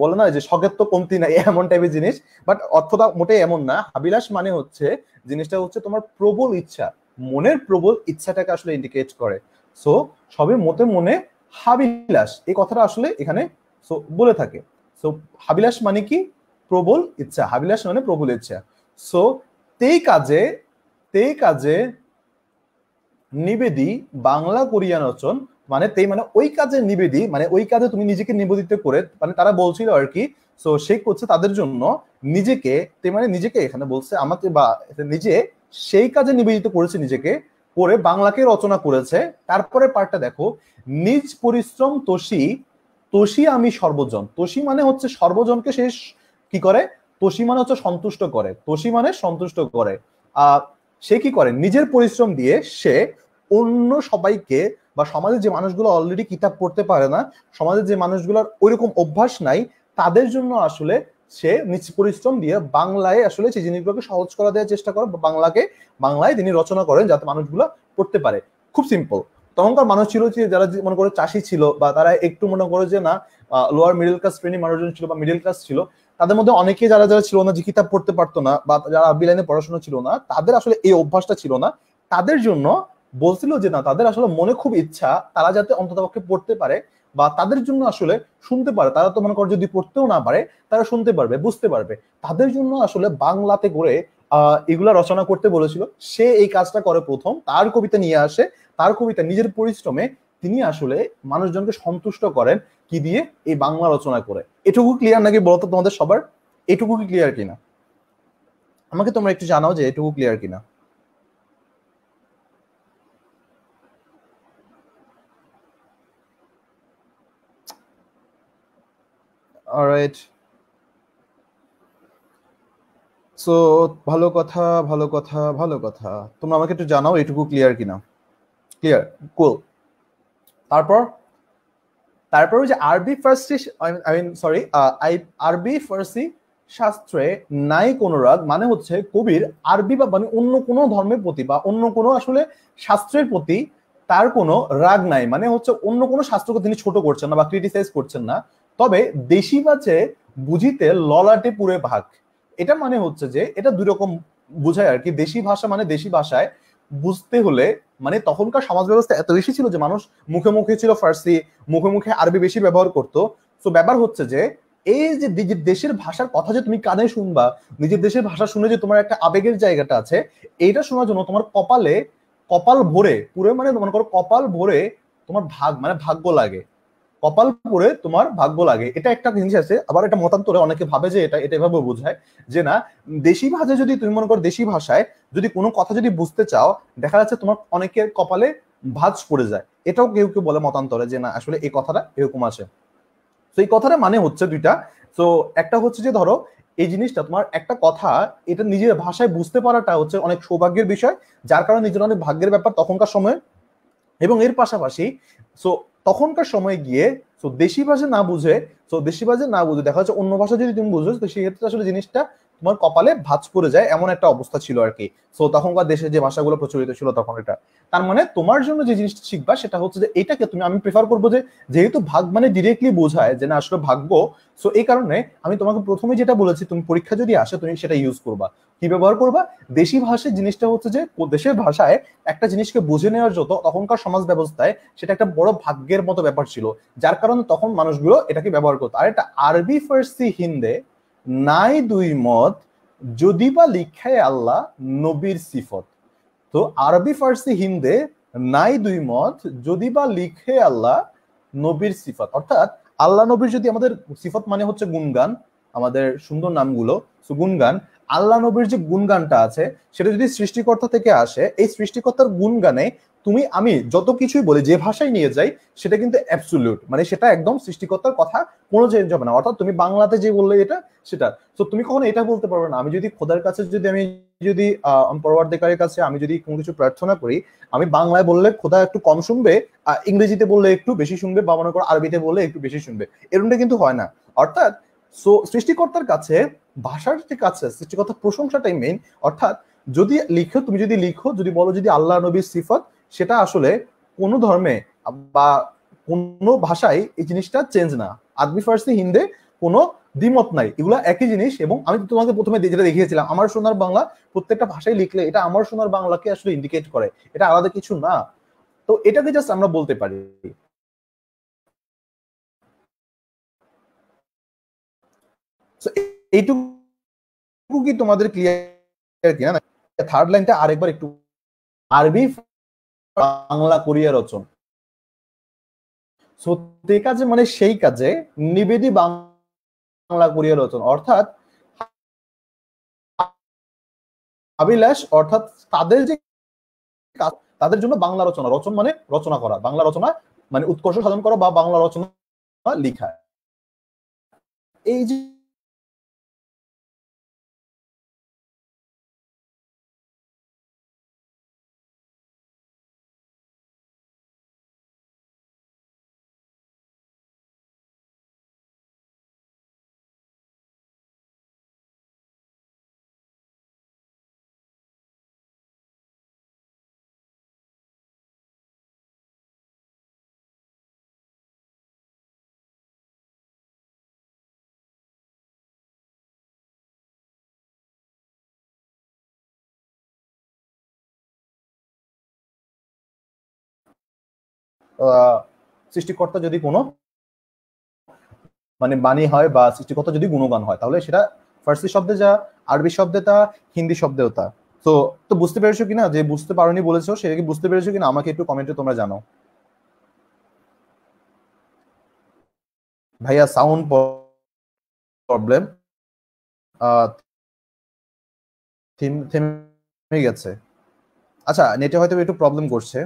বলে না যে শখের তো কমতি নাই, এমন টাইপের জিনিস। বাট অর্থটা মোটেই এমন না। হাবিলাস মানে হচ্ছে, জিনিসটা হচ্ছে তোমার প্রবল ইচ্ছা। মনের প্রবল ইচ্ছাটাকে আসলে ইন্ডিকেট করে। সো সবে মতে মনে হাবিলাস। এই কথাটা আসলে এখানে সো বলে থাকে। সো হাবিলাস মানে কি? প্রবল ইচ্ছা। হাবিলাস মানে প্রবল ইচ্ছা। সো তেই কাজে তেই কাজে নিবেদি বাংলা কোরিয়ান রচন মানে তেই মানে ওই কাজে নিবেদি মানে ওই কাজে তুমি নিজেকে নিবেদিত করে মানে তারা বলছিল আর কি সো সে করছে তাদের জন্য নিজেকে তে মানে নিজেকে এখানে বলছে আমাকে বা নিজে সেই কাজে নিবেদিত করেছে নিজেকে, করে বাংলাকে রচনা করেছে। তারপরে পার্টটা দেখো, নিজ পরিশ্রম তোষী তোষী আমি সর্বজন। তোষী মানে হচ্ছে সর্বজনকে শেষ কি করে? তোষী মানে হচ্ছে সন্তুষ্ট করে। তোষী মানে সন্তুষ্ট করে। আহ, সে কি করে? নিজের পরিশ্রম দিয়ে সে অন্য সবাইকে বা সমাজের যে মানুষগুলো অলরেডি কিতাব পড়তে পারে না, সমাজের যে মানুষগুলোর ওইরকম অভ্যাস নাই, তাদের জন্য আসলে সে নিজ পরিশ্রম দিয়ে বাংলায় আসলে সেই জিনিসগুলোকে সহজ করা দেওয়ার চেষ্টা করে, বাংলাকে, বাংলায় তিনি রচনা করেন যাতে মানুষগুলো পড়তে পারে। খুব সিম্পল তখনকার মানুষ ছিল যে, যারা মনে করে চাষি ছিল বা তারা একটু মনে করে যে, না লোয়ার মিডল ক্লাস শ্রেণির মানুষজন ছিল বা মিডল ক্লাস ছিল, তাদের মধ্যে অনেকে যারা যারা ছিল না যে কিতাব পড়তে পারতো না বা যারা আরবি লাইনে পড়াশোনা ছিল না, তাদের আসলে এই অভ্যাসটা ছিল না। তাদের জন্য বলছিল যে না, তাদের আসলে মনে খুব ইচ্ছা তারা যাতে অন্ততপক্ষে পড়তে পারে বা তাদের জন্য আসলে শুনতে পারে। তারা তো মনে করে যদি পড়তেও না পারে, তারা শুনতে পারবে, বুঝতে পারবে। তাদের জন্য আসলে বাংলাতে করে এগুলা রচনা করতে বলেছিল। সে এই কাজটা করে প্রথম, তার কবিতা নিয়ে আসে। তার কবিতা নিজের পরিশ্রমে তিনি আসলে মানুষজনকে সন্তুষ্ট করেন কি দিয়ে? এই বাংলা রচনা করে। এটুকু ক্লিয়ার নাকি বলতো তোমাদের সবার? এটুকু ক্লিয়ার কিনা? আমাকে তোমরা একটু জানাও যে এটুকু ক্লিয়ার কিনা। অলরাইট সো ভালো কথা ভালো কথা ভালো কথা। তোমরা আমাকে একটু জানাও এটুকু ক্লিয়ার কিনা। ক্লিয়ার কুল তারপর? তারপর যে আরবি ফার্সি আই মিন সরি আরবি ফার্সি শাস্ত্রে নাই কোন রাগ মানে হচ্ছে কবির আরবি বা মানে অন্য কোনো ধর্মের প্রতি বা অন্য কোনো আসলে শাস্ত্রের প্রতি তার কোনো রাগ নাই। মানে হচ্ছে অন্য কোনো শাস্ত্রকে তিনি ছোট করছেন না বা ক্রিটিসাইজ করছেন না। তবে দেশি বাচে বুঝিতে ললাটে পুরে ভাগ। এটা মানে হচ্ছে যে এটা দুই রকম বোঝায় আর কি। দেশি ভাষা মানে দেশি ভাষায় বুঝতে হলে মানে তখনকার সমাজ ব্যবস্থা এত বেশি ছিল যে মানুষ মুখে মুখে ছিল ফার্সি, মুখে মুখে আরবি বেশি ব্যবহার করতো। তো ব্যাপার হচ্ছে যে এই যে নিজের দেশের ভাষার কথা যে তুমি কানে শুনবা, নিজের দেশের ভাষা শুনে যে তোমার একটা আবেগের জায়গাটা আছে, এইটা শোনার জন্য তোমার কপালে কপাল ভরে, পুরো মানে মনে করো কপাল ভরে তোমার ভাগ মানে ভাগ্য লাগে। কপাল পরে তোমার ভাগ্য লাগে। এটা একটা জিনিস আছে, আবার এটা মতান্তরে অনেকে ভাবে যে এটা এটা এভাবে বোঝায় যে না, দেশি ভাষায় যদি তুমি মনে করো দেশি ভাষায় যদি কোনো কথা যদি বুঝতে চাও, দেখা যাচ্ছে তোমার অনেকের কপালে ভাজ পড়ে যায়। এটাও কেউ কেউ বলে মতান্তরে যে না, আসলে এই কথাটা এরকম আছে। তো এই কথাটা মানে হচ্ছে দুইটা। তো একটা হচ্ছে যে ধরো, এই জিনিসটা তোমার একটা কথা, এটা নিজের ভাষায় বুঝতে পারাটা হচ্ছে অনেক সৌভাগ্যের বিষয়, যার কারণে নিজের অনেক ভাগ্যের ব্যাপার তখনকার সময়। এবং এর পাশাপাশি সো তখনকার সময় গিয়ে তো দেশি ভাষা না বুঝে তো দেশি ভাষা না বুঝে, দেখা যাচ্ছে অন্য ভাষা যদি তুমি বুঝো, তো সেক্ষেত্রে আসলে জিনিসটা তোমার কপালে ভাঁজ পড়ে যায়, এমন একটা অবস্থা ছিল আর কি। সো তখনকার দেশে যে ভাষাগুলো প্রচলিত ছিল তখন এটা। তার মানে তোমার জন্য যে জিনিসটা শিখবা, সেটা হচ্ছে যে এটাকে তুমি, আমি প্রেফার করব যে যেহেতু ভাগ মানে ডিরেক্টলি বোঝায় যে না, আসলে ভাগ্য। সো এই কারণে আমি তোমাকে প্রথমে যেটা বলেছি, তুমি পরীক্ষা যদি আসে, তুমি সেটা ইউজ করবা। কি ব্যবহার করবা? দেশি ভাষায় জিনিসটা হচ্ছে যে দেশের ভাষায় একটা জিনিসকে বুঝে নেওয়ার যত তখনকার সমাজ ব্যবস্থায় সেটা একটা বড় ভাগ্যের মতো ব্যাপার ছিল। যার কারণে তখন মানুষগুলো এটাকে ব্যবহার করতো। আর এটা আরবি, ফার্সি, হিন্দে নাই দুই মত যদি বা লিখায় আল্লাহ নবীর সিফত। তো আরবি, ফার্সি, হিন্দে নাই দুই মত যদি বা লিখে আল্লাহ নবীর সিফত। অর্থাৎ আল্লাহ নবীর যদি আমাদের সিফত মানে হচ্ছে গুনগান আমাদের সুন্দর নামগুলো। গুনগান আল্লাহ নবীর যে গুণগানটা আছে, সেটা যদি সৃষ্টিকর্তা থেকে আসে, এই সৃষ্টিকর্তার গুণগানে তুমি, আমি যত কিছুই বলি, যে ভাষায় নিয়ে যাই, সেটা কিন্তু অ্যাবসুলিউট মানে সেটা একদম সৃষ্টিকর্তার কথা কোনো চেঞ্জ হবে না। অর্থাৎ তুমি বাংলাতে যে বললে এটা, সেটা। তো তুমি কখনো এটা বলতে পারবে না। আমি যদি খোদার কাছে যদি, আমি যদি পরবর্তীকারের কাছে আমি যদি কোনো কিছু প্রার্থনা করি, আমি বাংলায় বললে খোদা একটু কম শুনবে ইংরেজিতে বললে একটু বেশি শুনবে, বা মনে করো আরবিতে বললে একটু বেশি শুনবে। এরকমটা কিন্তু হয় না। অর্থাৎ সো সৃষ্টিকর্তার কাছে ভাষার যে কাছে সৃষ্টিকর্তার প্রশংসাটাই মেইন অর্থাৎ যদি লিখো, তুমি যদি লিখো, যদি বলো যদি আল্লাহ নবীর সিফত, সেটা আসলে কোনো ধর্মে বা কোনো ভাষায় এই জিনিসটা চেঞ্জ না। আদমি ফার্সি, হিন্দে কোনো দ্বিমত নাই। এগুলো একই জিনিস এবং আমি তোমাকে প্রথমে যেটা দেখিয়েছিলাম, আমার সোনার বাংলা প্রত্যেকটা ভাষায় লিখলে এটা আমার সোনার বাংলাকে আসলে ইন্ডিকেট করে। এটা আলাদা কিছু না। তো এটাকে জাস্ট আমরা বলতে পারি। এইটুকু কি তোমাদের ক্লিয়ার কিনা? থার্ড লাইনটা আরেকবার একটু আরবি, বাংলা কোরিয়া রচন। সত্যি কাজে মানে সেই কাজে নিবেদি বাংলা কোরিয়া রচন। অর্থাৎ আবিলাস অর্থাৎ তাদের যে তাদের জন্য বাংলা রচনা। রচন মানে রচনা করা। বাংলা রচনা মানে উৎকর্ষ সাধন করা বা বাংলা রচনা লিখা। এই যে সৃষ্টিকর্তা যদি কোনো মানে বাণী হয় বা সৃষ্টিকর্তা যদি গুণগান হয়, তাহলে সেটা ফার্সি শব্দে যা, আরবি শব্দে তা, হিন্দি শব্দেও তা। তো তো বুঝতে পেরেছ কিনা? যে বুঝতে পারোনি বলেছ, সেটা কি বুঝতে পেরেছ কিনা? আমাকে একটু কমেন্টে তোমরা জানাও। ভাইয়া সাউন্ড প্রবলেম থেমে গেছে। আচ্ছা নেটে হয়তো একটু প্রবলেম করছে।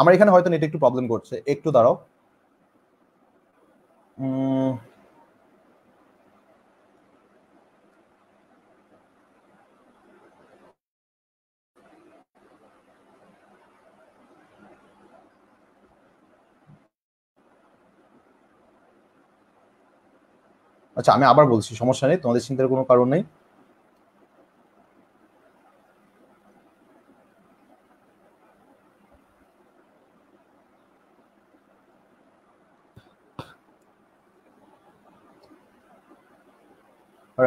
আমার এখানে হয়তো নেট একটু প্রবলেম করছে। একটু দাঁড়াও। আচ্ছা আমি আবার বলছি, সমস্যা নেই, তোমাদের চিন্তার কোনো কারণ নেই।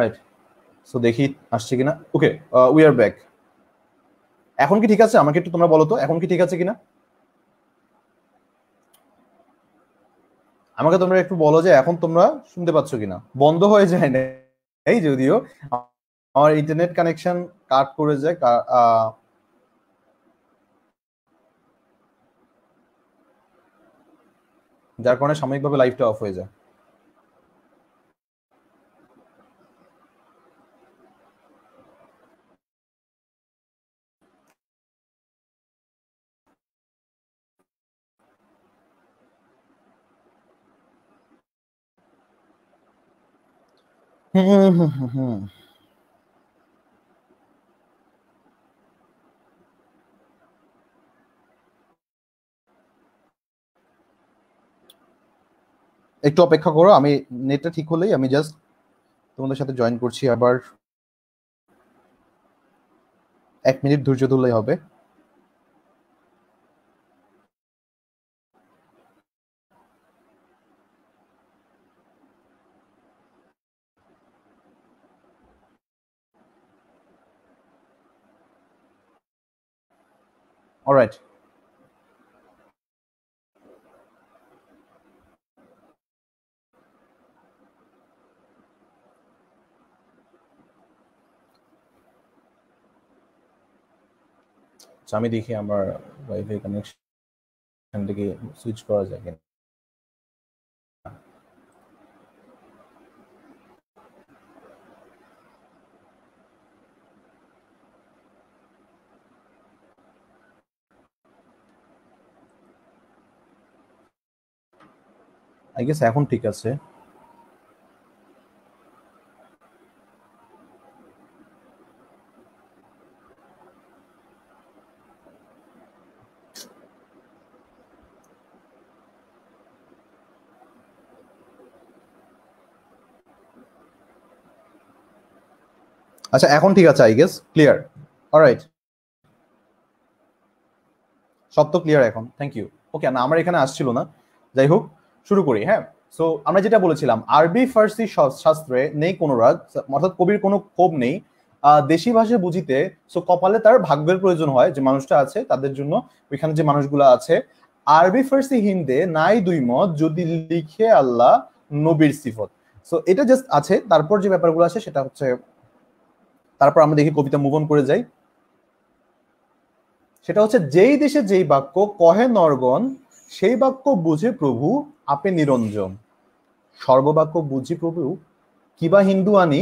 রাইট সো দেখি আসছে কিনা। ওকে উই আর ব্যাক এখন কি ঠিক আছে? আমাকে একটু তোমরা বলো তো, এখন কি ঠিক আছে কিনা? আমাকে তোমরা একটু বলো যে এখন তোমরা শুনতে পাচ্ছ কিনা। বন্ধ হয়ে যায় না এই যদিও। আমার ইন্টারনেট কানেকশন কাট করে যায় যার কারণে সাময়িকভাবে লাইভটা অফ হয়ে যায়। [laughs] একটু অপেক্ষা করো, আমি নেটটা ঠিক হলেই আমি জাস্ট তোমাদের সাথে জয়েন করছি, আবার এক মিনিট ধৈর্য ধরলেই হবে। All right. আমি দেখি আমার ওয়াইফাই কানেকশন থেকে সুইচ করা যায় কিনা আই গেস এখন ঠিক আছে। আচ্ছা এখন ঠিক আছে আই গেস ক্লিয়ার অলরাইট সব তো ক্লিয়ার এখন। থ্যাংক ইউ ওকে না, আমার এখানে আসছিল না। যাই হোক শুরু করি হ্যাঁ? সো আমরা যেটা বলেছিলাম, আরবি, ফার্সি শাস্ত্রে নেই কোনো রাগ, অর্থাৎ কবির কোনো ক্ষোভ নেই। দেশি ভাষায় বুঝিতে সো কপালে তার ভাগ্যের প্রয়োজন হয়, যে মানুষটা আছে, তাদের জন্য ওইখানে যে মানুষগুলো আছে। আরবি, ফার্সি হিন্দে নাই দুই মত, যদি লিখে আল্লাহ নবীর সিফত। সো এটা জাস্ট আছে, তারপর যে ব্যাপারগুলো আছে, সেটা হচ্ছে, তারপর আমরা দেখি কবিতা মুভ অন করে যাই। সেটা হচ্ছে, যেই দেশে যেই বাক্য কহে নরগণ, সেই বাক্য বুঝে প্রভু আপে নিরঞ্জন। সর্ববাক্য বুঝি প্রভু, কিবা হিন্দু আনি,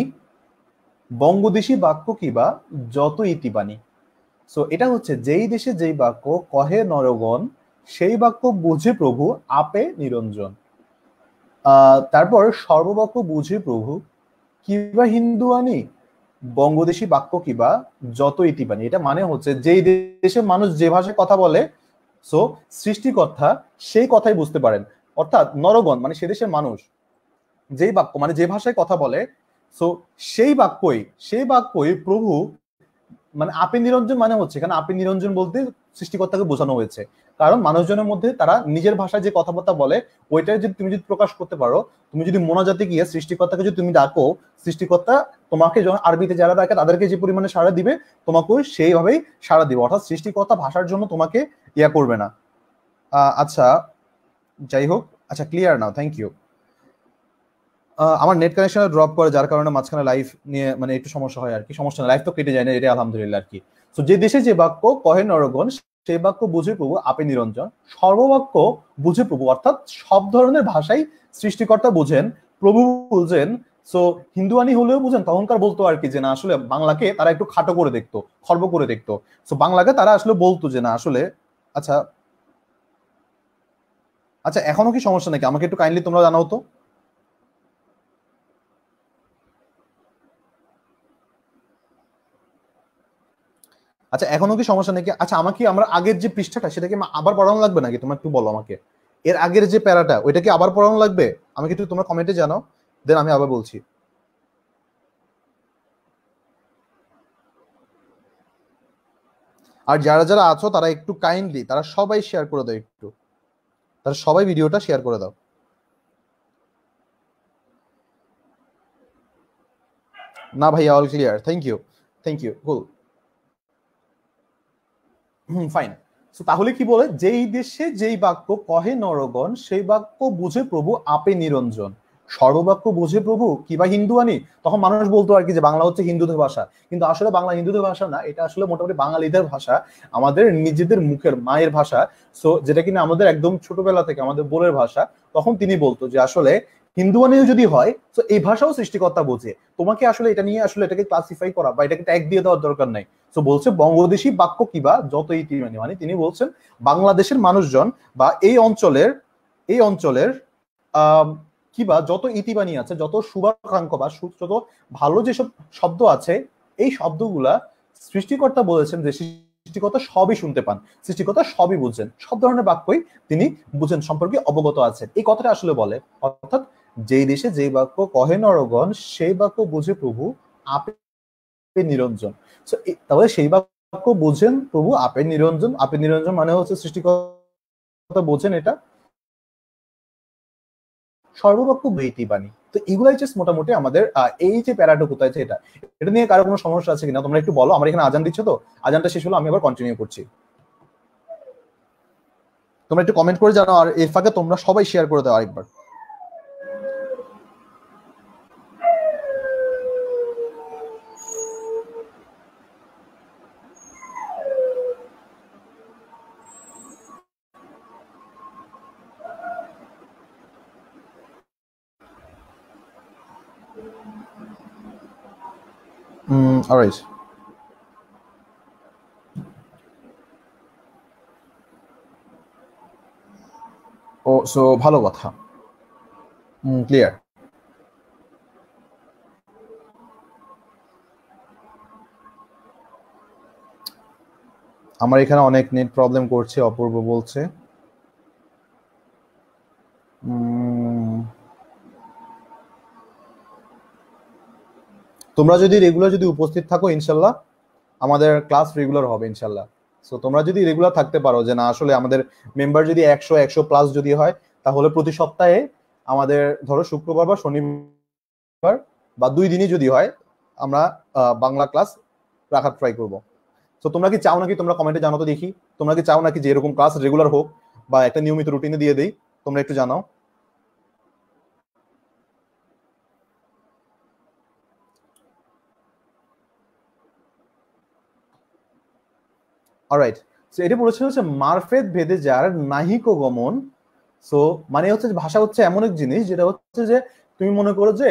বঙ্গদেশী বাক্য কিবা যত ইতিবাণী সো এটা হচ্ছে যেই দেশে যেই বাক্য কহে নরগণ, সেই বাক্য বুঝে প্রভু, আপে নিরঞ্জন। তারপর সর্ববাক্য বুঝে প্রভু, কিবা হিন্দু আনি, বঙ্গদেশী বাক্য কিবা যত ইতিবাণী এটা মানে হচ্ছে যেই দেশে মানুষ যে ভাষায় কথা বলে সো সৃষ্টিকর্তা সেই কথাই বুঝতে পারেন। অর্থাৎ নরগণ মানে সে দেশের মানুষ, যেই বাক্য মানে যে ভাষায় কথা বলে সো সেই বাক্যই সেই বাক্যই প্রভু মানে আপে নিরঞ্জন মানে হচ্ছে, এখানে আপে নিরঞ্জন বলতে সৃষ্টিকর্তাকে বোঝানো হয়েছে। কারণ মানুষজনের মধ্যে তারা নিজের ভাষায় যে কথাবার্তা বলে, ওইটাই যদি তুমি যদি প্রকাশ করতে পারো, তুমি যদি মোনাজাতে গিয়ে সৃষ্টিকর্তাকে যদি তুমি ডাকো, সৃষ্টিকর্তা তোমাকে যখন আরবিতে যারা ডাকে, তাদেরকে যে পরিমাণে সাড়া দিবে, তোমাকেও সেইভাবেই সাড়া দিবে। অর্থাৎ সৃষ্টিকর্তা ভাষার জন্য তোমাকে ইয়া করবে না। আচ্ছা যাই হোক আচ্ছা ক্লিয়ার নাও থ্যাংক ইউ আমার নেট কানেকশন ড্রপ করে যার কারণে মাঝখানে লাইভ নিয়ে মানে একটু সমস্যা হয় আর কি, সমস্যা লাইভ তো কেটে যায় না এটা আলহামদুলিল্লাহ আর কি। তো যে দেশে যে বাক্য কহে নরগণ সেই বাক্য বুঝে প্রভু আপে নিরঞ্জন। সর্ববাক্য বুঝে প্রভু, অর্থাৎ সব ধরনের ভাষাই সৃষ্টিকর্তা বুঝেন, প্রভু বুঝেন। সো হিন্দুয়ানি হলেও বুঝেন, তখনকার বলতো আর কি যে না, আসলে বাংলাকে তারা একটু খাটো করে দেখতো, খর্ব করে দেখতো। সো বাংলাকে তারা আসলে বলতো যে না, আসলে আচ্ছা আচ্ছা এখনও কি সমস্যা নাকি? আমাকে একটু কাইন্ডলি তোমরা জানাও তো। আচ্ছা এখনও কি সমস্যা নাকি? আচ্ছা আমাকে আমরা আগের যে পৃষ্ঠাটা সেটাকে আবার পড়ানো লাগবে নাকি? তোমার একটু বলো আমাকে। এর আগের যে প্যারাটা, ওইটা কি আবার পড়ানো লাগবে? আমাকে একটু তোমরা কমেন্টে জানাও দেন আমি আবার বলছি। আর যারা যারা আছো, তারা একটু কাইন্ডলি তারা সবাই শেয়ার করে দাও একটু। তারা সবাই ভিডিওটা শেয়ার করে দাও। না ভাইয়া all clear thank you thank you cool hmm fine তাহলে কি বলে? যেই দেশে যেই বাক্য কহে নরগণ, সেই বাক্য বুঝে প্রভু আপে নিরঞ্জন। সর্ববাক্য বুঝে প্রভু কিবা হিন্দু আনি তখন মানুষ বলতো আর কি যে বাংলা হচ্ছে হিন্দুদের ভাষা। কিন্তু আসলে বাংলা হিন্দুদের ভাষা না, এটা আসলে মোটামুটি বাঙালিদের ভাষা, আমাদের নিজেদের মুখের, মায়ের ভাষা। সো যেটা কিনা আমাদের একদম ছোটবেলা থেকে, আমাদের বোনের ভাষা, তখন তিনি বলতো যে আসলে হিন্দুয়ানিও যদি হয় তো এই ভাষাও সৃষ্টিকর্তা বোঝে। তোমাকে আসলে এটা নিয়ে আসলে এটাকে ক্লাসিফাই করা বা এটাকে ট্যাগ দিয়ে দেওয়ার দরকার নাই। তো বলছে বঙ্গদেশী বাক্য কিবা যত ইতিমানি মানে তিনি বলছেন বাংলাদেশের মানুষজন বা এই অঞ্চলের এই অঞ্চলের কিবা যত ইতিবাণী আছে, যত শুভাকাঙ্ক্ষ বা যত ভালো যেসব শব্দ আছে, এই শব্দগুলা সৃষ্টিকর্তা বলেছেন যে সৃষ্টিকর্তা সবই শুনতে পান, সৃষ্টিকর্তা সবই বুঝছেন, সব ধরনের বাক্যই তিনি বুঝেন সম্পর্কে অবগত আছেন। এই কথাটা আসলে বলে, অর্থাৎ যেই দেশে যেই বাক্য কহে নরগণ, সেই বাক্য বুঝে প্রভু আপে নিরঞ্জন। তাহলে সেই বাক্য বুঝেন প্রভু আপে নিরঞ্জন। আপে নিরঞ্জন মানে হচ্ছে সৃষ্টিকর্তা বোঝেন এটা। সর্বপক্ষ বইটি বাণী তো এগুলাই জাস্ট মোটামুটি আমাদের এই যে প্যারাটা কোথায় এটা এটা নিয়ে কারও কোনো সমস্যা আছে কিনা? তোমরা একটু বলো, আমার এখানে আজান দিচ্ছ তো? আজানটা শেষ হলো, আমি আবার কন্টিনিউ করছি। তোমরা একটু কমেন্ট করে জানাও, আর এর ফাঁকে তোমরা সবাই শেয়ার করে দাও আরেকবার Mm, all right. ও সো ভালো কথা। ক্লিয়ার আমার এখানে অনেক নেট প্রবলেম করছে, অপূর্ব বলছে। তোমরা যদি রেগুলার যদি উপস্থিত থাকো, ইনশাল্লাহ আমাদের ক্লাস রেগুলার হবে, ইনশাল্লাহ। সো তোমরা যদি রেগুলার থাকতে পারো যে না, আসলে আমাদের মেম্বার যদি একশো একশো প্লাস যদি হয়, তাহলে প্রতি সপ্তাহে আমাদের ধরো শুক্রবার বা শনিবার বা দুই দিনই যদি হয়, আমরা বাংলা ক্লাস রাখার ট্রাই করব। তো তোমরা কি চাও নাকি? তোমরা কমেন্টে জানো তো দেখি। তোমরা কি চাও নাকি যে এরকম ক্লাস রেগুলার হোক বা একটা নিয়মিত রুটিনে দিয়ে দেই? তোমরা একটু জানাও। অলরাইট সো এটা বলেছে হচ্ছে মারফেদ ভেদে যার নাহিক গমন সো মানে হচ্ছে ভাষা হচ্ছে এমন এক জিনিস যেটা হচ্ছে যে তুমি মনে করো যে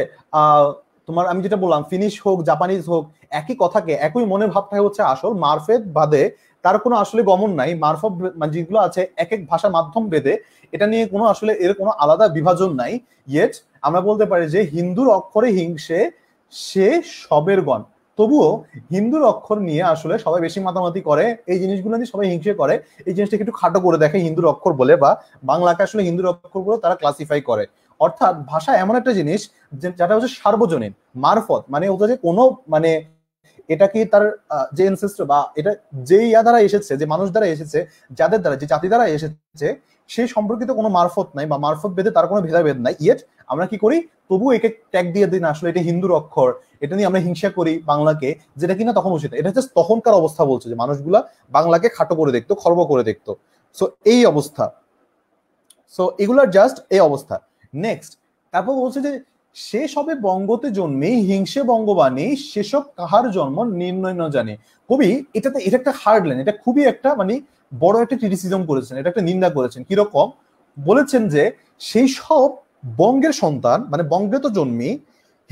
তোমার আমি যেটা বললাম ফিনিশ হোক জাপানিজ হোক, একই কথাকে, একই মনে ভাবটাই হচ্ছে আসল মারফেদ বাদে তার কোনো আসলে গমন নাই। মারফত মানে যেগুলো আছে এক এক ভাষার মাধ্যম ভেদে এটা নিয়ে কোনো আসলে এর কোনো আলাদা বিভাজন নাই। ইয়েট আমরা বলতে পারি যে হিন্দুর অক্ষরে হিংসে সে সবের গণ। তবুও হিন্দুর অক্ষর নিয়ে আসলে সবাই বেশি মাতামাতি করে, এই জিনিসগুলো নিয়ে সবাই হিংসে করে, এই জিনিসটাকে একটু খাটো করে দেখে হিন্দুর অক্ষর বলে বা বাংলাকে আসলে হিন্দুর অক্ষর বলে তারা ক্লাসিফাই করে। অর্থাৎ ভাষা এমন একটা জিনিস যেটা হচ্ছে সার্বজনীন, মারফত মানে ওটা যে কোনো মানে এটা কি তার যে এনসেস্টর বা এটা যেই ইয়া দ্বারা এসেছে, যে মানুষ দ্বারা এসেছে, যাদের দ্বারা, যে জাতি দ্বারা এসেছে সেই সম্পর্কিত কোনো মারফত নাই বা মারফত বেদে তার কোনো ভেদাভেদ নাই। ইয়েট আমরা কি করি? তবু একে ট্যাগ দিয়ে দিন আসলে এটা হিন্দুর অক্ষর। এটা নিয়ে আমরা হিংসা করি বাংলাকে, যেটা কিনা তখন উচিত এটা জাস্ট তখনকার অবস্থা বলছে যে মানুষগুলা বাংলাকে খাটো করে দেখতো, খর্ব করে দেখতো। সো এই অবস্থা। সো এগুলার জাস্ট এই অবস্থা। নেক্সট তারপর বলছে যে সে সবে বঙ্গতে জন্মে, হিংসে বঙ্গবাণী সেসব কাহার জন্ম নির্ণয় ন জানে। কবি, এটাতে এটা একটা হার্ড লাইন এটা খুবই একটা মানে বড় একটা ক্রিটিসিজম করেছেন, এটা একটা নিন্দা করেছেন। কীরকম? বলেছেন যে সেই সব বঙ্গের সন্তান মানে বঙ্গে তো জন্মি,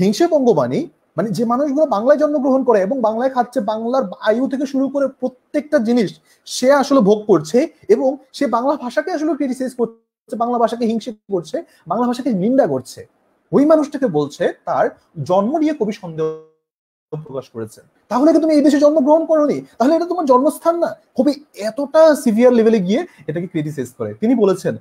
হিংসে বঙ্গবাণী মানে যে মানুষগুলো বাংলায় জন্মগ্রহণ করে এবং বাংলায় খাচ্ছে, বাংলার আয়ু থেকে শুরু করে প্রত্যেকটা জিনিস সে আসলে ভোগ করছে এবং সে বাংলা ভাষাকে আসলে ক্রিটিসাইজ করছে, বাংলা ভাষাকে হিংসে করছে, বাংলা ভাষাকে নিন্দা করছে। ওই মানুষটাকে বলছে তার জন্ম নিয়ে কবি সন্দেহ প্রকাশ করেছেন। তাহলে কি তুমি এই দেশে জন্মগ্রহণ করনি? তাহলে এটা তোমার জন্মস্থান না? কবি এতটা সিভিয়ার লেভেলে গিয়ে এটাকে ক্রিটিসাইজ করে। তিনি বলেছেন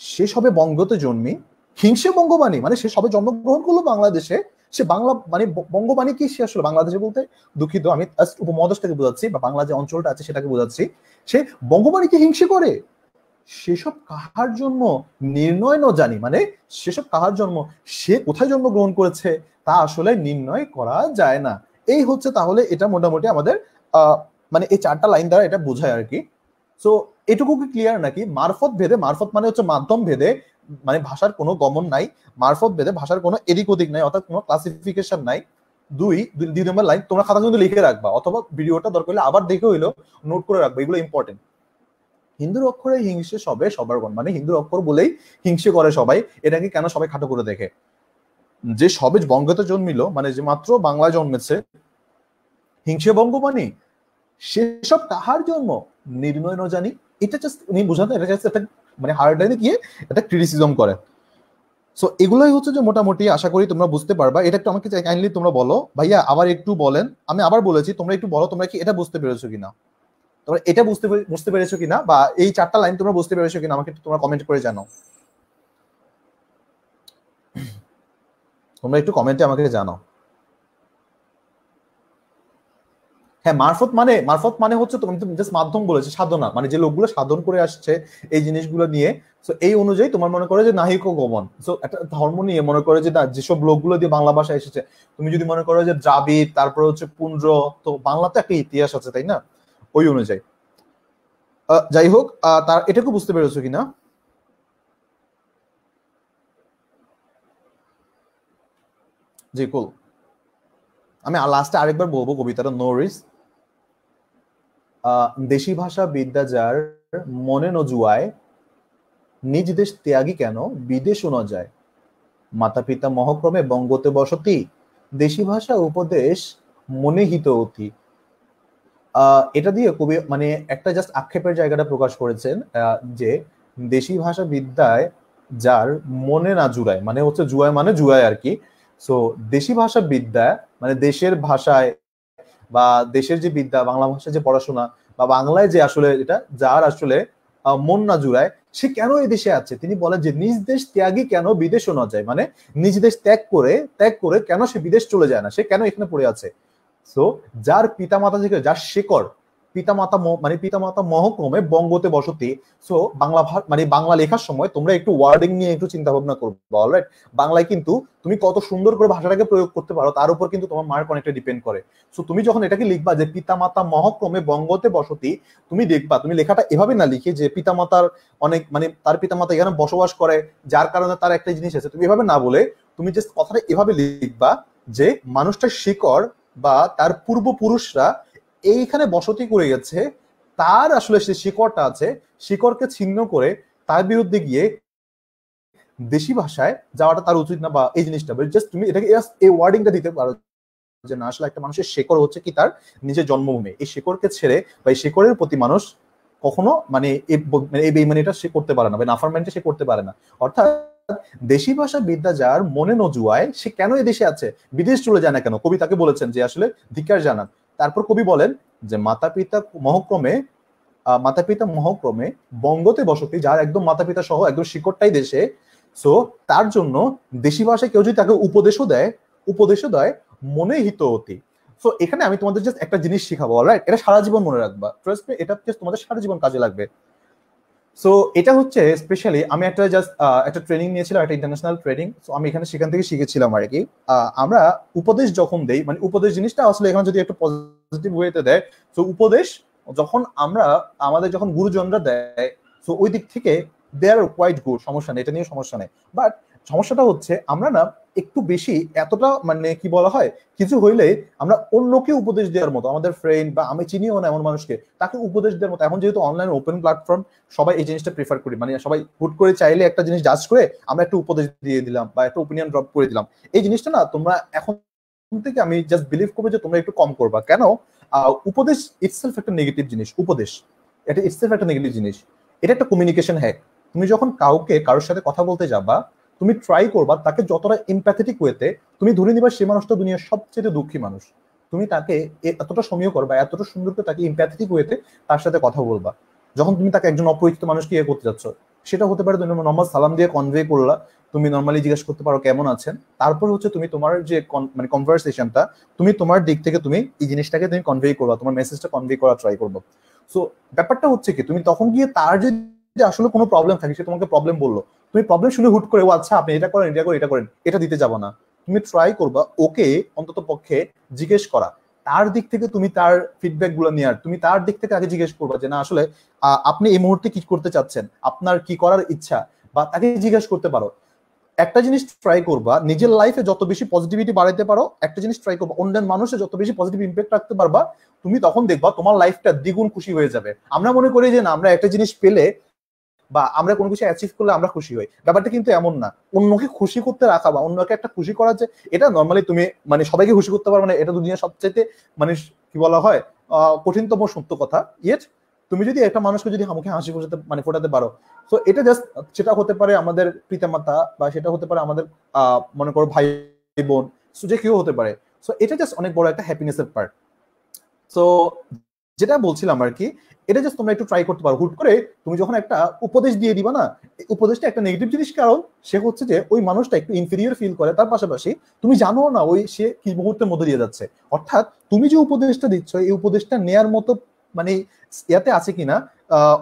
সে সবে বঙ্গতে জন্মি, হিংসে বঙ্গবাণী। মানে সে সবে জন্মগ্রহণ করল বাংলাদেশে। সে বাংলা মানে বঙ্গবাণী কি সে আসলে বাংলাদেশে বলতে? দুঃখিত, আমি উপমহাদেশটাকে বোঝাচ্ছি বা বাংলা যে অঞ্চলটা আছে সেটাকে বোঝাচ্ছি। সে বঙ্গবাণীকে হিংসে করে? সেসব কাহার জন্ম, নির্ণয় ন জানি। মানে সেসব কাহার জন্ম, সে কোথায় জন্মগ্রহণ করেছে? তা আসলে নির্ণয় করা যায় না। এই হচ্ছে তাহলে এটা মোটামুটি আমাদের মানে এই চারটা লাইন দ্বারা এটা বোঝায় আর কি। সো এটুকু কি ক্লিয়ার নাকি? মারফত ভেদে, মারফত মানে হচ্ছে মাধ্যম ভেদে মানে ভাষার কোনো গমন নাই। মারফত ভেদে ভাষার কোনো এদিক ওদিক নাই, অর্থাৎ কোনো ক্লাসিফিকেশন নাই। দুই দুই নম্বর লাইন তোমরা খাতা কিন্তু লিখে রাখবা, অথবা ভিডিওটা দরকার হলে আবার দেখে হইল নোট করে রাখবা, এগুলো ইম্পর্টেন্ট হিন্দুর অক্ষরে হিংসে সবে সবার গণ মানে হিন্দুর অক্ষর বলেই হিংসে করে সবাই, এটাকে কেন সবাই খাটো করে দেখে? যে সবে বঙ্গতে জন্মিল মানে যে মাত্র বাংলায় জন্মেছে, হিংসে বঙ্গবাণী সেসব কাহার জন্ম? নির্ণয় জানি। এটা জাস্ট উনি বোঝাতে, এটা জাস্ট একটা মানে হার্ড লাইনে গিয়ে একটা ক্রিটিসিজম করে। সো এগুলোই হচ্ছে যে মোটামুটি আশা করি তোমরা বুঝতে পারবা। এটা একটু আমাকে কাইন্ডলি তোমরা বলো। ভাইয়া, আবার একটু বলেন। আমি আবার বলেছি, তোমরা একটু বলো, তোমরা কি এটা বুঝতে পেরেছ কিনা? তোমরা এটা বুঝতে বুঝতে পেরেছ কিনা? বা এই চারটা লাইন তোমরা বুঝতে পেরেছ কিনা? আমাকে তোমরা কমেন্ট করে জানো তোমরা একটু কমেন্টে আমাকে জানো হ্যাঁ মারফত মানে মারফত মানে হচ্ছে তুমি জাস্ট মাধ্যম বলেছে, সাধনা। মানে যে লোকগুলো সাধন করে আসছে এই জিনিসগুলো নিয়ে তো এই অনুযায়ী তোমার মনে করে যে নাহিক গমন। তো একটা ধর্ম নিয়ে মনে করে যে যেসব লোকগুলো দিয়ে বাংলা ভাষা এসেছে, তুমি যদি মনে করো যে দ্রাবিড, তারপরে হচ্ছে পুঞ্জ তো বাংলা তো একটা ইতিহাস আছে, তাই না? ওই অনুযায়ী। যাই হোক তার, এটাকে বুঝতে পেরেছ কিনা? জি, কুল। আমি লাস্টে আরেকবার বলব কবিতাটা নো রিস দেশি ভাষা বিদ্যা যার মনে নজুয়ায় নিজ দেশ ত্যাগী কেন বিদেশ ন যায়। মাতা পিতা মহক্রমে বঙ্গতে বসতি, দেশি ভাষা উপদেশ মনে হিত অতি এটা দিয়ে কবি মানে একটা জাস্ট আক্ষেপের জায়গাটা প্রকাশ করেছেন যে দেশি ভাষা বিদ্যায় যার মনে না জুড়ায় মানে হচ্ছে জুয়ায় মানে জুয়ায় আর কি সো দেশি ভাষা বিদ্যা মানে দেশের ভাষায় বা দেশের যে বিদ্যা, বাংলা ভাষায় যে পড়াশোনা বা বাংলায় যে আসলে এটা, যার আসলে মন না জুড়ায়, সে কেন এই দেশে আছে? তিনি বলেন যে, নিজ দেশ ত্যাগই কেন বিদেশও না যায়? মানে নিজ দেশ ত্যাগ করে ত্যাগ করে কেন সে বিদেশ চলে যায় না? সে কেন এখানে পড়ে আছে? সো যার পিতা মাতা থেকে যার শেকড় পিতামাতা মানে পিতামাতা মহক্রমে বঙ্গতে বসতি। সো বাংলা মানে বাংলা লেখার সময় তোমরা একটু ওয়ার্ডিং নিয়ে একটু চিন্তা ভাবনা করবে অলরাইট বাংলায় কিন্তু তুমি কত সুন্দর করে ভাষাটাকে প্রয়োগ করতে পারো, তার উপর কিন্তু তোমার মার্ক অনেকটা ডিপেন্ড করে। সো তুমি যখন এটাকে লিখবা যে পিতামাতা মহক্রমে বঙ্গতে বসতি, তুমি দেখবা, তুমি লেখাটা এভাবে না লিখে যে পিতামাতার অনেক মানে তার পিতামাতা এখানে বসবাস করে, যার কারণে তার একটা জিনিস আছে তুমি এভাবে না বলে তুমি জাস্ট কথাটা এভাবে লিখবা যে মানুষটার শিকড় বা তার পূর্বপুরুষরা এইখানে বসতি করে গেছে, তার আসলে সে শিকড়টা আছে, শিকড়কে ছিন্ন করে তার বিরুদ্ধে গিয়ে দেশি ভাষায় যাওয়াটা তার উচিত না বা এই জিনিসটা জাস্ট তুমি এটাকে এই ওয়ার্ডিংটা দিতে পারো যে না, আসলে একটা মানুষের শেকড় হচ্ছে কি তার নিজের জন্মভূমি। এই শেকড়কে ছেড়ে বা এই শেকড়ের প্রতি মানুষ কখনো মানে এই বেইমানিটা সে করতে পারে না বা নাফারমেন্টে সে করতে পারে না। অর্থাৎ দেশি ভাষা বিদ্যা যার মনে নজুয়ায় সে কেন এই দেশে আছে? বিদেশ চলে যায় না কেন? কবি তাকে বলেছেন যে আসলে ধিকার জানান। তারপর কবি বলেন যে মাতা পিতা মহক্রমে মাতা পিতা মহক্রমে বঙ্গতে বসতি যার একদম মাতা পিতা সহ একদম শিকড়টাই দেশে সো তার জন্য দেশি ভাষায় কেউ যদি তাকে উপদেশও দেয় উপদেশও দেয়, মনে হিত অতি। সো এখানে আমি তোমাদের জাস্ট একটা জিনিস শিখাবো রাইট এটা সারা জীবন মনে রাখবা। ট্রাস্ট এটা জাস্ট তোমাদের সারা জীবন কাজে লাগবে। সো এটা হচ্ছে স্পেশালি আমি একটা জাস্ট একটা ট্রেনিং নিয়েছিলাম, একটা ইন্টারন্যাশনাল ট্রেনিং সো আমি এখানে সেখান থেকে শিখেছিলাম আর কি। আমরা উপদেশ যখন দেই মানে উপদেশ জিনিসটা আসলে এখানে যদি একটা পজিটিভ ওয়েতে দেয় তো উপদেশ যখন আমরা, আমাদের যখন গুরুজনরা দেয় তো ওই দিক থেকে দে আর কোয়াইট গুড সমস্যা নেই, এটা নিয়ে সমস্যা নেই। বাট সমস্যাটা হচ্ছে, আমরা না একটু বেশি এতটা মানে কি বলা হয়, কিছু হইলে আমরা অন্যকে উপদেশ দেওয়ার মতো, আমাদের ফ্রেন্ড বা আমি চিনিও না এমন মানুষকে, তাকে উপদেশ দেওয়ার মতো। এখন যেহেতু অনলাইন ওপেন প্ল্যাটফর্ম সবাই এই জিনিসটা প্রিফার করি। মানে সবাই হুট করে চাইলে একটা জিনিস জাজ করে আমরা একটা উপদেশ দিয়ে দিলাম বা একটা ওপিনিয়ন ড্রপ করে দিলাম। এই জিনিসটা না তোমরা এখন থেকে আমি জাস্ট বিলিভ করব যে তোমরা একটু কম করবা। কেন? উপদেশ ইটসেলফ একটা নেগেটিভ জিনিস, উপদেশ। এটা ইটসেলফ একটা নেগেটিভ জিনিস। এটা একটা কমিউনিকেশন হ্যাক তুমি যখন কাউকে, কারোর সাথে কথা বলতে যাবা তুমি ট্রাই করবা তাকে যতটা ইম্প্যাথেটিক ওয়েতে তুমি ধরে নিবা সে মানুষটা দুনিয়ার সবচেয়ে দুঃখী মানুষ। তুমি তাকে এতটা সময় করবা, এতটা সুন্দর করে তাকে ইম্প্যাথেটিক ওয়েতে তার সাথে কথা বলবা। যখন তুমি তাকে একজন অপরিচিত মানুষকে ইয়ে করতে যাচ্ছ, সেটা হতে পারে তুমি নর্মাল সালাম দিয়ে কনভে করলা, তুমি নর্মালি জিজ্ঞেস করতে পারো কেমন আছেন। তারপর হচ্ছে তুমি তোমার যে মানে কনভারসেশনটা তুমি তোমার দিক থেকে তুমি এই জিনিসটাকে তুমি কনভে করবা, তোমার মেসেজটা কনভে করা ট্রাই করব। সো ব্যাপারটা হচ্ছে কি, তুমি তখন গিয়ে তার যে আসলে কোনো প্রবলেম থাকে, সে তোমাকে প্রবলেম বলল তুমি প্রবলেম শুনে হুট করে, ও আচ্ছা আপনি এটা করেন এটা করেন এটা করেন, এটা দিতে যাব না। তুমি ট্রাই করবা, ওকে অন্তত পক্ষে জিজ্ঞেস করা। তার দিক থেকে তুমি তার ফিডব্যাকগুলো নেওয়ার তুমি তার দিক থেকে আগে জিজ্ঞেস করবা যে, না, আসলে আপনি এই মুহূর্তে কি করতে চাচ্ছেন? আপনার কি করার ইচ্ছা? বা তাকে জিজ্ঞেস করতে পারো। একটা জিনিস ট্রাই করবা, নিজের লাইফে যত বেশি পজিটিভিটি বাড়াইতে পারো, একটা জিনিস ট্রাই করবা, অন্যান্য মানুষের যত বেশি পজিটিভ ইম্প্যাক্ট রাখতে পারবা, তুমি তখন দেখবা তোমার লাইফটা দ্বিগুণ খুশি হয়ে যাবে। আমরা মনে করি যে, না, আমরা একটা জিনিস পেলে বা আমরা কোনো কিছু অ্যাচিভ করলে আমরা খুশি হই। ব্যাপারটা কিন্তু এমন না। অন্যকে খুশি করতে রাখা বা অন্যকে একটা খুশি করার যে, এটা নর্মালি তুমি মানে সবাইকে খুশি করতে পারবে না। এটা দুনিয়া সবচেয়ে মানে কি বলা হয় কঠিনতম সত্য কথা। ইয়েট তুমি যদি একটা মানুষকে যদি মুখে হাসি ফোটাতে মানে ফোটাতে পারো তো এটা জাস্ট সেটা হতে পারে আমাদের পিতামাতা বা সেটা হতে পারে আমাদের মনে করো ভাই, বোন যে কেউ হতে পারে। সো এটা জাস্ট অনেক বড় একটা হ্যাপিনেসের পার্ট সো যেটা বলছিলাম আর কি এটা জাস্ট তোমরা একটু ট্রাই করতে পারো। হুট করে তুমি যখন একটা উপদেশ দিয়ে দিবা না উপদেশটা একটা নেগেটিভ জিনিস কারণ সে হচ্ছে যে ওই মানুষটা একটু ইনফিরিয়ার ফিল করে। তার পাশাপাশি তুমি জানো না ওই সে কি মুহূর্তের মধ্যে দিয়ে যাচ্ছে। অর্থাৎ তুমি যে উপদেশটা দিচ্ছ, এই উপদেশটা নেয়ার মতো মানে ইয়াতে আছে কিনা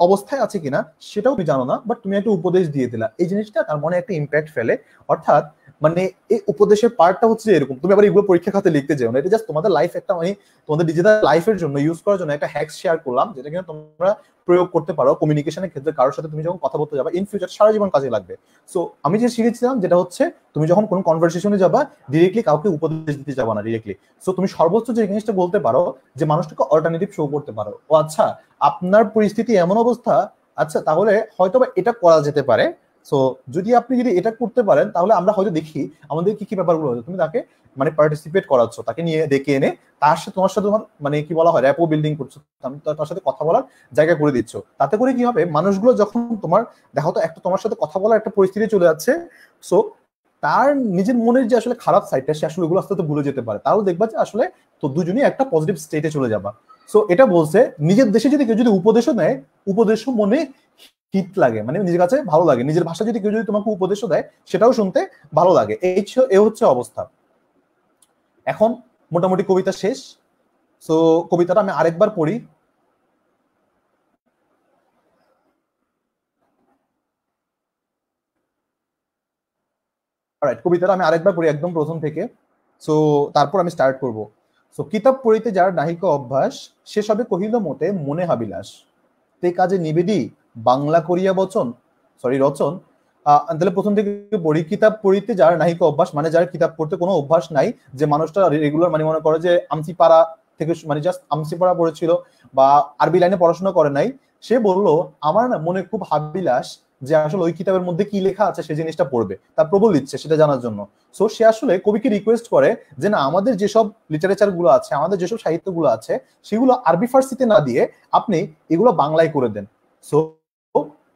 অবস্থায় আছে কিনা, সেটাও তুমি জানো না বাট তুমি একটা উপদেশ দিয়ে দিলা। এই জিনিসটা তার মনে একটা ইম্প্যাক্ট ফেলে। অর্থাৎ মানে এই উপদেশের পার্টটা হচ্ছে এরকম। তুমি আবার এগুলো পরীক্ষা খাতে লিখতে যাও না। এটা জাস্ট তোমাদের লাইফ একটা মানে তোমাদের ডিজিটাল লাইফের জন্য ইউজ করার জন্য একটা হ্যাক্স শেয়ার করলাম, যেটা কিনা তোমরা প্রয়োগ করতে পারো কমিউনিকেশনের ক্ষেত্রে কারোর সাথে তুমি যখন কথা বলতে যাবা ইন ফিউচার সারা জীবন কাজে লাগবে। সো আমি যে শিখেছিলাম যেটা হচ্ছে, তুমি যখন কোনো কনভারসেশনে যাবা ডিরেক্টলি কাউকে উপদেশ দিতে যাবা না ডিরেক্টলি সো তুমি সর্বোচ্চ যে জিনিসটা বলতে পারো, যে মানুষটাকে অল্টারনেটিভ শো করতে পারো। ও আচ্ছা আপনার পরিস্থিতি এমন অবস্থা আচ্ছা তাহলে হয়তো এটা করা যেতে পারে। সো যদি আপনি যদি এটা করতে পারেন, তাহলে আমরা হয়তো দেখি আমাদের কি কি ব্যাপারগুলো হচ্ছে তুমি তাকে মানে পার্টিসিপেট করাচ্ছ, তাকে নিয়ে ডেকে এনে তার সাথে তোমার সাথে তোমার মানে কি বলা হয় র্যাপো বিল্ডিং করছ। তার সাথে কথা বলার জায়গা করে দিচ্ছ। তাতে করে কি হবে, মানুষগুলো যখন তোমার দেখো তো একটা তোমার সাথে কথা বলার একটা পরিস্থিতি চলে যাচ্ছে। সো তার নিজের মনের যে আসলে খারাপ সাইডটা সে আসলে ওগুলো আস্তে আস্তে ভুলে যেতে পারে। তাহলে দেখবা যে আসলে তো দুজনই একটা পজিটিভ স্টেটে চলে যাবা। সো এটা বলছে, নিজের দেশে যদি কেউ যদি উপদেশও নেয়, উপদেশও মনে হিট লাগে মানে নিজের কাছে ভালো লাগে। নিজের ভাষা যদি কেউ যদি তোমাকে উপদেশও দেয়, সেটাও শুনতে ভালো লাগে। এই এ হচ্ছে অবস্থা। এখন মোটামুটি কবিতা শেষ। সো কবিতাটা আমি আরেকবার পড়ি। রাইট কবিতাটা আমি আরেকবার পড়ি একদম প্রথম থেকে। সো তারপর আমি স্টার্ট করব। সো কিতাব পড়িতে যার নাহিক অভ্যাস, সে সবে কহিল মতে মনে হাবিলাস। তে কাজে নিবেদি বাংলা করিয়া বচন সরি রচন তাহলে প্রথম থেকে পড়ি, কিতাব পড়িতে যার নাহিক অভ্যাস মানে যার কিতাব পড়তে কোনো অভ্যাস নাই, যে মানুষটা রেগুলার মানে মনে করে যে আমসি পাড়া থেকে মানে জাস্ট আমসি পাড়া পড়েছিল বা আরবি লাইনে পড়াশোনা করে নাই, সে বলল, আমার না মনে খুব হাবিলাস যে আসলে ওই কিতাবের মধ্যে কি লেখা আছে, সেই জিনিসটা পড়বে তার প্রবল ইচ্ছে সেটা জানার জন্য। সো সে আসলে কবিকে রিকোয়েস্ট করে যে না, আমাদের যেসব লিটারেচারগুলো আছে, আমাদের যেসব সাহিত্যগুলো আছে, সেগুলো আরবি ফার্সিতে না দিয়ে আপনি এগুলো বাংলায় করে দেন। সো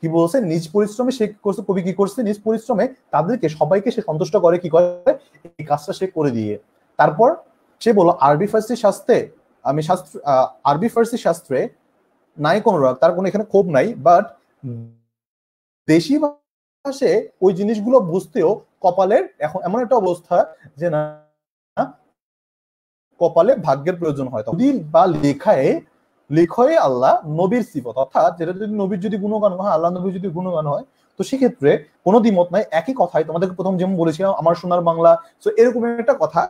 কি বলছে? নিজ পরিশ্রমে সে করছে? কবি কি করছে? নিজ পরিশ্রমে তাদেরকে, সবাইকে সে সন্তুষ্ট করে, কি করে? এই কাজটা সে করে দিয়ে। তারপর সে বলল, আরবি ফার্সি শাস্ত্রে, আমি শাস্ত্র আরবি ফার্সি শাস্ত্রে নাই কোনো রাগ তার কোনো এখানে ক্ষোভ নাই বাট দেশি ভাষে ওই জিনিসগুলো বুঝতেও কপালের এখন এমন একটা অবস্থা যে না, কপালে ভাগ্যের প্রয়োজন হয় বা লেখায় লেখয়ে আল্লাহ নবীর সিফত, অর্থাৎ যেটা যদি নবীর যদি গুণগান হয়, আল্লাহ নবীর যদি গুণগান হয়, তো সেক্ষেত্রে কোনো দ্বিমত নাই, একই কথাই তোমাদেরকে প্রথম যেমন বলেছিলাম, আমার সোনার বাংলা তো এরকম একটা কথা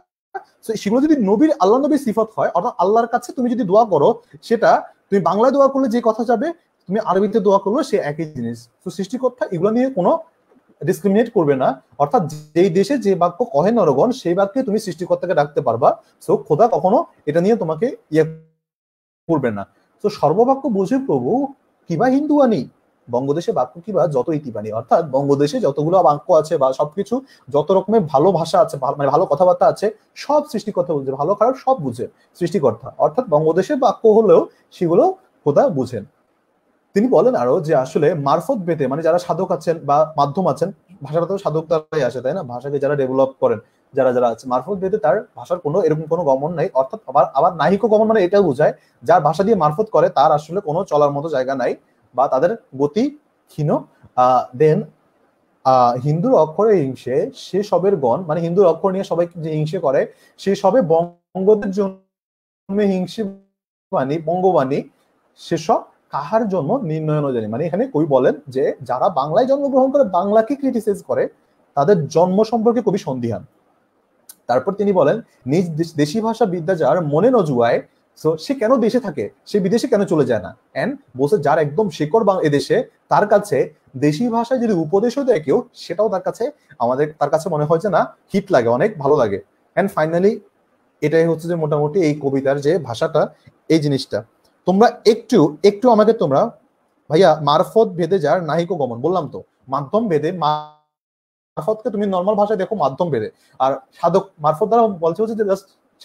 সেগুলো যদি নবীর, আল্লাহ নবীর সিফত হয়, অর্থাৎ আল্লাহর কাছে তুমি যদি দোয়া করো, সেটা তুমি বাংলায় দোয়া করলে যে কথা যাবে, তুমি আরবিতে দোয়া করলে সে একই জিনিস তো সৃষ্টিকর্তা এগুলো নিয়ে কোনো ডিসক্রিমিনেট করবে না, অর্থাৎ যেই দেশে যে বাক্য কহে নরগণ, সেই বাক্যে তুমি সৃষ্টিকর্তাকে ডাকতে পারবা সো খোদা কখনো এটা নিয়ে তোমাকে ইয়ে করবে না। তো সর্ববাক্য বুঝে প্রভু, কিবা হিন্দু আনি বঙ্গদেশে বাক্য কিবা যত ইতিবাণী অর্থাৎ বঙ্গদেশে যতগুলো বাক্য আছে বা সবকিছু যত রকমের ভালো ভাষা আছে মানে ভালো কথাবার্তা আছে, সব সৃষ্টিকর্তা বুঝে, ভালো খারাপ সব বুঝে সৃষ্টিকর্তা। অর্থাৎ বঙ্গদেশে বাক্য হলেও সেগুলো খোদা বুঝেন। তিনি বলেন আরও যে আসলে মারফত বেতে মানে যারা সাধক আছেন বা মাধ্যম আছেন, ভাষাটা তো সাধক দ্বারাই আসে, তাই না? ভাষাকে যারা ডেভেলপ করেন, যারা যারা আছে, মারফত বেতে তার ভাষার কোনো, এরকম কোনো গমন নাই। অর্থাৎ আবার আবার নাহিক গমন মানে এটাও বোঝায়, যার ভাষা দিয়ে মারফত করে, তার আসলে কোনো চলার মতো জায়গা নাই বা তাদের গতি ক্ষীণ। দেন হিন্দুর অক্ষরে হিংসে, সে সবের গণ মানে হিন্দুর অক্ষর নিয়ে সবাই যে হিংসে করে, সে সবে বঙ্গদের জন্য হিংসে বাণী বঙ্গবাণী সেসব কাহার জন্য নির্ণয় অনুযায়ী? মানে এখানে কবি বলেন যে, যারা বাংলায় জন্মগ্রহণ করে, বাংলাকে ক্রিটিসাইজ করে, তাদের জন্ম সম্পর্কে কবি সন্দিহান তারপর তিনি বলেন, নিজ দেশি ভাষা বিদ্যা যার মনে নজুয়ায় সো সে কেন দেশে থাকে? সে বিদেশে কেন চলে যায় না? এন্ড বলছে, যার একদম শেকড় এদেশে, তার কাছে দেশি ভাষায় যদি উপদেশও দেয় কেউ, সেটাও তার কাছে আমাদের তার কাছে মনে হয় যে না হিট লাগে, অনেক ভালো লাগে। এন্ড ফাইনালি এটাই হচ্ছে যে মোটামুটি এই কবিতার যে ভাষাটা, এই জিনিসটা। তোমরা একটু একটু আমাকে তোমরা, ভাইয়া মারফত ভেদে যার নাহিক গমন, বললাম তো, মাধ্যম ভেদে, মারফতকে তুমি নর্মাল ভাষায় দেখো মাধ্যম ভেদে। আর সাধক, মারফত দ্বারা বলছে হচ্ছে যে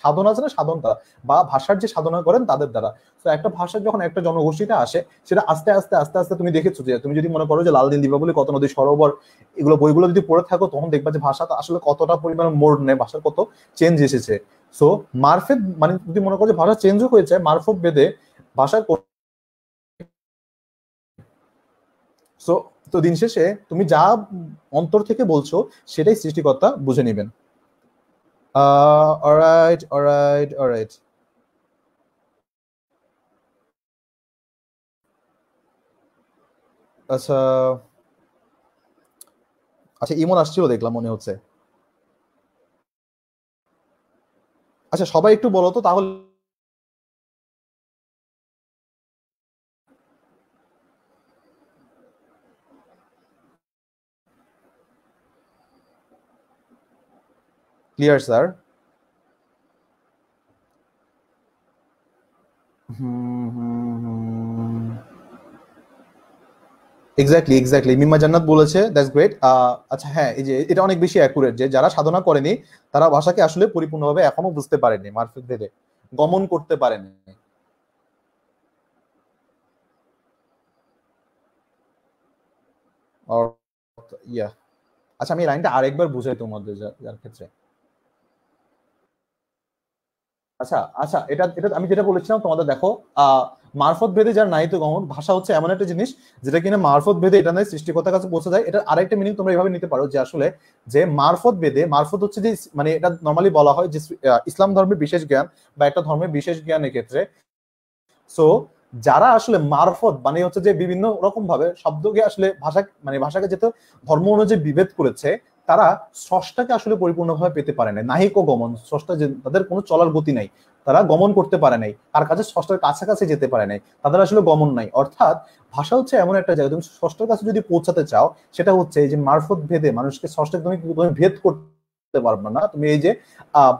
সাধনা আছে না, সাধন দ্বারা, বা ভাষার যে সাধনা করেন তাদের দ্বারা। তো একটা ভাষা যখন একটা জনগোষ্ঠীতে আসে, সেটা আস্তে আস্তে আস্তে আস্তে তুমি দেখেছ যে, তুমি যদি মনে করো যে লাল দিন দীপাবলি, কত নদী সরোবর, এগুলো বইগুলো যদি পড়ে থাকো, তখন দেখবা যে ভাষাটা আসলে কতটা পরিমাণ মোড় নেয় ভাষার কত চেঞ্জ এসেছে। সো মারফেদ মানে যদি মনে করো যে ভাষা চেঞ্জও হয়েছে, মারফত বেদে ভাষার সো তো দিন শেষে তুমি যা অন্তর থেকে বলছো, সেটাই সৃষ্টিকর্তা বুঝে নেবেন। অলরাইট অলরাইট অলরাইট আচ্ছা আচ্ছা ইমন আসছিল দেখলাম মনে হচ্ছে। আচ্ছা সবাই একটু বলো তো, তাহলে Clear, sir? এক্স্যাক্টলি এক্স্যাক্টলি মিম্মা জান্নাত বলেছে দ্যাটস গ্রেট আচ্ছা হ্যাঁ এই যে এটা অনেক বেশি অ্যাকুরেট যে যারা সাধনা করেনি তারা ভাষাকে আসলে পরিপূর্ণভাবে এখনও বুঝতে পারেনি মারফিক ভেদে গমন করতে পারেনি। আচ্ছা আমি লাইনটা আরেকবার বুঝাই তোমাদের যার ক্ষেত্রে। আচ্ছা আচ্ছা এটা এটা আমি যেটা বলেছিলাম, তোমাদের দেখো মারফত ভেদে যার নাহিত গমন ভাষা হচ্ছে এমন একটা জিনিস যেটা কিনা মারফত ভেদে এটা নয়, সৃষ্টিকর্তার কাছে পৌঁছে যায়। এটা আরেকটা মিনিং তোমরা এভাবে নিতে পারো যে আসলে যে মারফত ভেদে, মারফত হচ্ছে যে মানে এটা নর্মালি বলা হয় যে ইসলাম ধর্মের বিশেষ জ্ঞান বা একটা ধর্মের বিশেষ জ্ঞানের ক্ষেত্রে। সো যারা আসলে মারফত মানে হচ্ছে যে বিভিন্ন রকম ভাবে শব্দকে আসলে ভাষা মানে ভাষাকে যেহেতু ধর্ম অনুযায়ী বিভেদ করেছে তারা স্রষ্টাকে আসলে পরিপূর্ণভাবে পেতে পারে না নাহিক গমন, স্রষ্টা যে তাদের কোনো চলার গতি নাই, তারা গমন করতে পারে নাই, তার কাছে ষষ্ঠের কাছাকাছি যেতে পারে নাই, তাদের আসলে গমন নাই। অর্থাৎ ভাষা হচ্ছে এমন একটা জায়গা, তুমি ষষ্ঠের কাছে যদি পৌঁছাতে চাও, সেটা হচ্ছে এই যে মারফত ভেদে মানুষকে ষষ্ঠে তুমি তুমি ভেদ করতে পারবে না, তুমি এই যে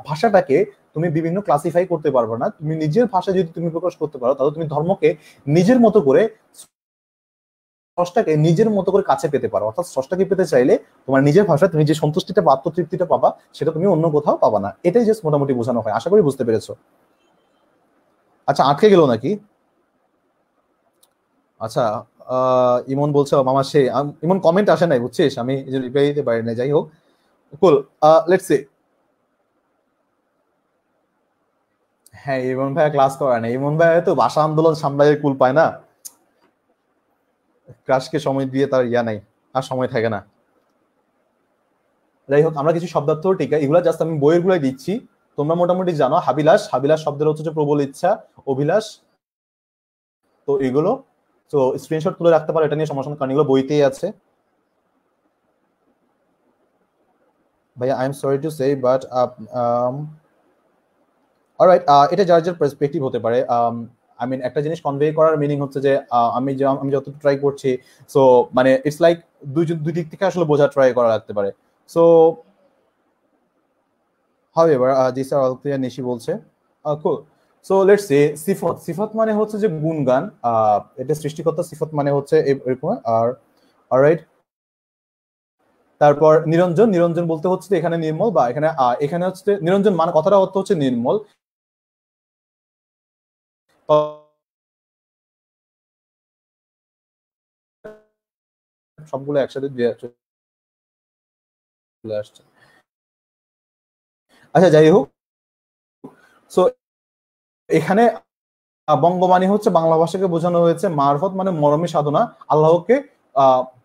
ভাষাটাকে তুমি বিভিন্ন ক্লাসিফাই করতে পারবে না, তুমি নিজের ভাষা যদি তুমি প্রকাশ করতে পারো, তাহলে তুমি ধর্মকে নিজের মতো করে স্রষ্টাকে নিজের মতো করে কাছে পেতে পারো। অর্থাৎ স্রষ্টাকে পেতে চাইলে তোমার নিজের ভাষা তুমি যে সন্তুষ্টিটা বা আত্মতৃপ্তিটা পাবা, সেটা তুমি অন্য কোথাও পাবা না। এটাই জাস্ট মোটামুটি বোঝানো হয়। আশা করি বুঝতে পেরেছ। আচ্ছা আটকে গেল নাকি? আচ্ছা ইমন বলছে মামা, সে ইমন কমেন্ট আসে নাই, বুঝছিস? আমি রিপ্লাই দিতে পারি না যাই হোক। কুল লেটস সে হ্যাঁ ইমন ভাই ক্লাস করে না ইমন ভাই তো ভাষা আন্দোলন সামলাইয়ের কুল পায় না। ক্রাশকে সময় দিয়ে তার ইয়া নাই, আর সময় থাকে না। যাই হোক, আমরা কিছু শব্দার্থ টিকা এগুলো জাস্ট আমি বইয়ের গুলাই দিচ্ছি। তোমরা মোটামুটি জানো, হাবিলাস হাবিলাস শব্দের হচ্ছে প্রবল ইচ্ছা অভিলাষ তো এগুলো, তো স্ক্রিনশট তুলে রাখতে পারো, এটা নিয়ে সমস্যা কারণ এগুলো বইতেই আছে। ভাইয়া I am sorry to say but alright এটা যার যার পার্সপেক্টিভ হতে পারে আই মিন একটা জিনিস কনভে করার মিনিং হচ্ছে যে আমি আমি যতটুকু ট্রাই করছি সো মানে ইটস লাইক দুই দুই দিক থেকে আসলে বোঝা ট্রাই করা লাগতে পারে। So however this are all clear Nishi বলছে। সো লেটস সে সিফত সিফত মানে হচ্ছে যে গুণগান এটা সৃষ্টিকর্তা সিফত মানে হচ্ছে এরকম, আর অলরাইট তারপর নিরঞ্জন নিরঞ্জন বলতে হচ্ছে এখানে নির্মল বা এখানে এখানে হচ্ছে নিরঞ্জন মানে কথাটা অর্থ হচ্ছে নির্মল। [laughs] সবগুলো একসাথে চলে আসছে। আচ্ছা যাই হোক। সো এখানে বঙ্গবাণী হচ্ছে বাংলা ভাষাকে বোঝানো হয়েছে। মারফত মানে মরমী সাধনা। আল্লাহকে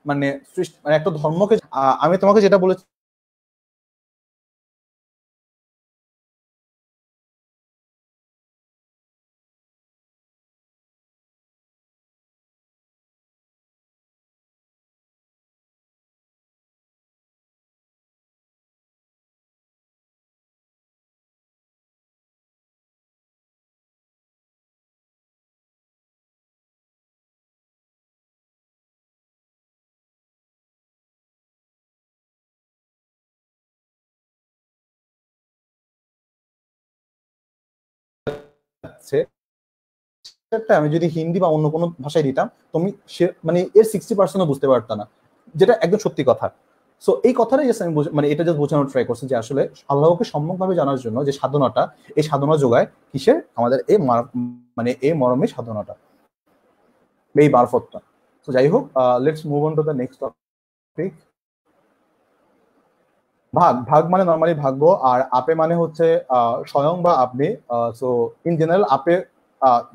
মানে সৃষ্টি মানে একটা ধর্মকে আমি তোমাকে যেটা বলেছি যাচ্ছে আমি যদি হিন্দি বা অন্য কোনো ভাষায় দিতাম, তুমি সে মানে এর সিক্সটি পার্সেন্টও বুঝতে পারতাম না, যেটা একদম সত্যি কথা। সো এই কথাটাই জাস্ট আমি মানে এটা জাস্ট বোঝানোর ট্রাই করছি যে আসলে আল্লাহকে সম্যকভাবে জানার জন্য যে সাধনাটা, এই সাধনা যোগায় কিসের? আমাদের এই মানে এই মরমে সাধনাটা। এই মারফতটা তো যাই হোক let's move on to the next topic ভাগ ভাগ মানে নর্মালি ভাগ্য আর আপে মানে হচ্ছে স্বয়ং বা আপনি সো ইন জেনারেল আপে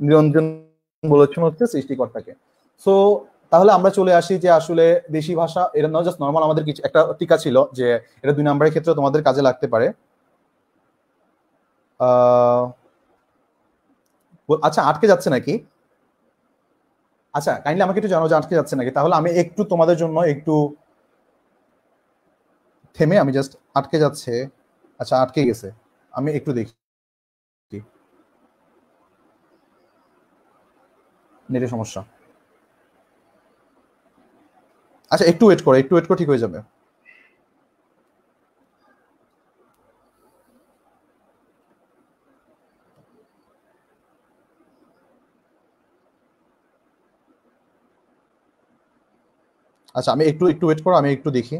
নিরঞ্জন বলেছেন হচ্ছে সৃষ্টিকর্তাকে। সো তাহলে আমরা চলে আসি যে আসলে দেশি ভাষা, এটা নয় জাস্ট নর্মাল আমাদের কিছু, একটা টিকা ছিল যে এটা দুই নম্বরের ক্ষেত্রে তোমাদের কাজে লাগতে পারে। আচ্ছা আটকে যাচ্ছে নাকি? আচ্ছা কাইন্ডলি আমাকে একটু জানো যে আটকে যাচ্ছে নাকি, তাহলে আমি একটু তোমাদের জন্য একটু থেমে আমি জাস্ট আটকে যাচ্ছে। আচ্ছা আটকে গেছে। আমি একটু দেখি। নেটের সমস্যা। আচ্ছা একটু ওয়েট করো, একটু ওয়েট করো, ঠিক হয়ে যাবে। আচ্ছা আমি একটু একটু ওয়েট করো, আমি একটু দেখি।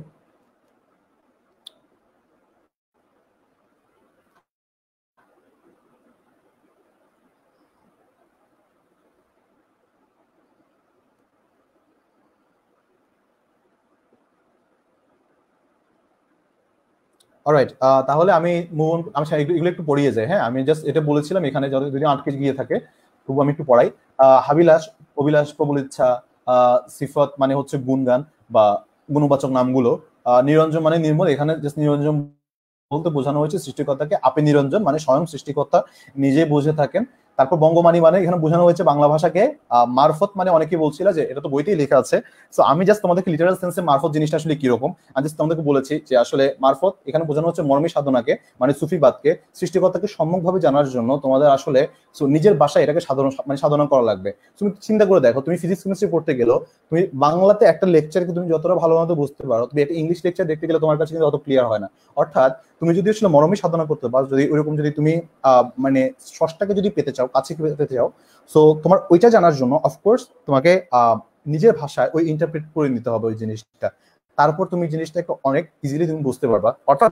অলরাইট তাহলে আমি মুভ আমি এগুলো একটু পড়িয়ে যাই হ্যাঁ? আমি জাস্ট এটা বলেছিলাম এখানে যদি আটকে গিয়ে থাকে, তবু আমি একটু পড়াই। হাবিলাস অভিলাষ প্রবল ইচ্ছা সিফত মানে হচ্ছে গুণগান বা গুণবাচক নামগুলো। নিরঞ্জন মানে নির্মল, এখানে জাস্ট নিরঞ্জন বলতে বোঝানো হয়েছে সৃষ্টিকর্তাকে। আপে নিরঞ্জন মানে স্বয়ং সৃষ্টিকর্তা নিজে বুঝে থাকেন। তারপর বঙ্গমানি মানে এখানে বোঝানো হয়েছে বাংলা ভাষাকে মারফত মানে অনেকে বলছিল যে এটা তো বইতেই লেখা আছে। সো আমি জাস্ট তোমাদেরকে লিটারাল সেন্সে মারফত জিনিসটা আসলে কীরকম? আমি জাস্ট তোমাদেরকে বলেছি যে আসলে মারফত এখানে বোঝানো হচ্ছে মর্মী সাধনাকে মানে সুফিবাদকে, সৃষ্টিকর্তাকে সম্যকভাবে জানার জন্য তোমাদের আসলে নিজের বাসায় এটাকে সাধারণ মানে সাধনা করা লাগবে। তুমি চিন্তা করে দেখো, তুমি ফিজিক্স কেমিস্ট্রি পড়তে গেলেও তুমি বাংলাতে একটা লেকচারকে তুমি যতটা ভালো মতো বুঝতে পারো, তুমি একটা ইংলিশ লেকচার দেখতে গেলে তোমার কাছে কিন্তু অত ক্লিয়ার হয় না। অর্থাৎ তুমি যদি আসলে মরমী সাধনা করতে পারো, যদি ওইরকম যদি তুমি মানে ষষ্ঠাকে যদি পেতে চাও, কাছে পেতে চাও সো তোমার ওইটা জানার জন্য অফকোর্স তোমাকে নিজের ভাষায় ওই ইন্টারপ্রেট করে নিতে হবে ওই জিনিসটা। তারপর তুমি জিনিসটাকে অনেক ইজিলি তুমি বুঝতে পারবা। অর্থাৎ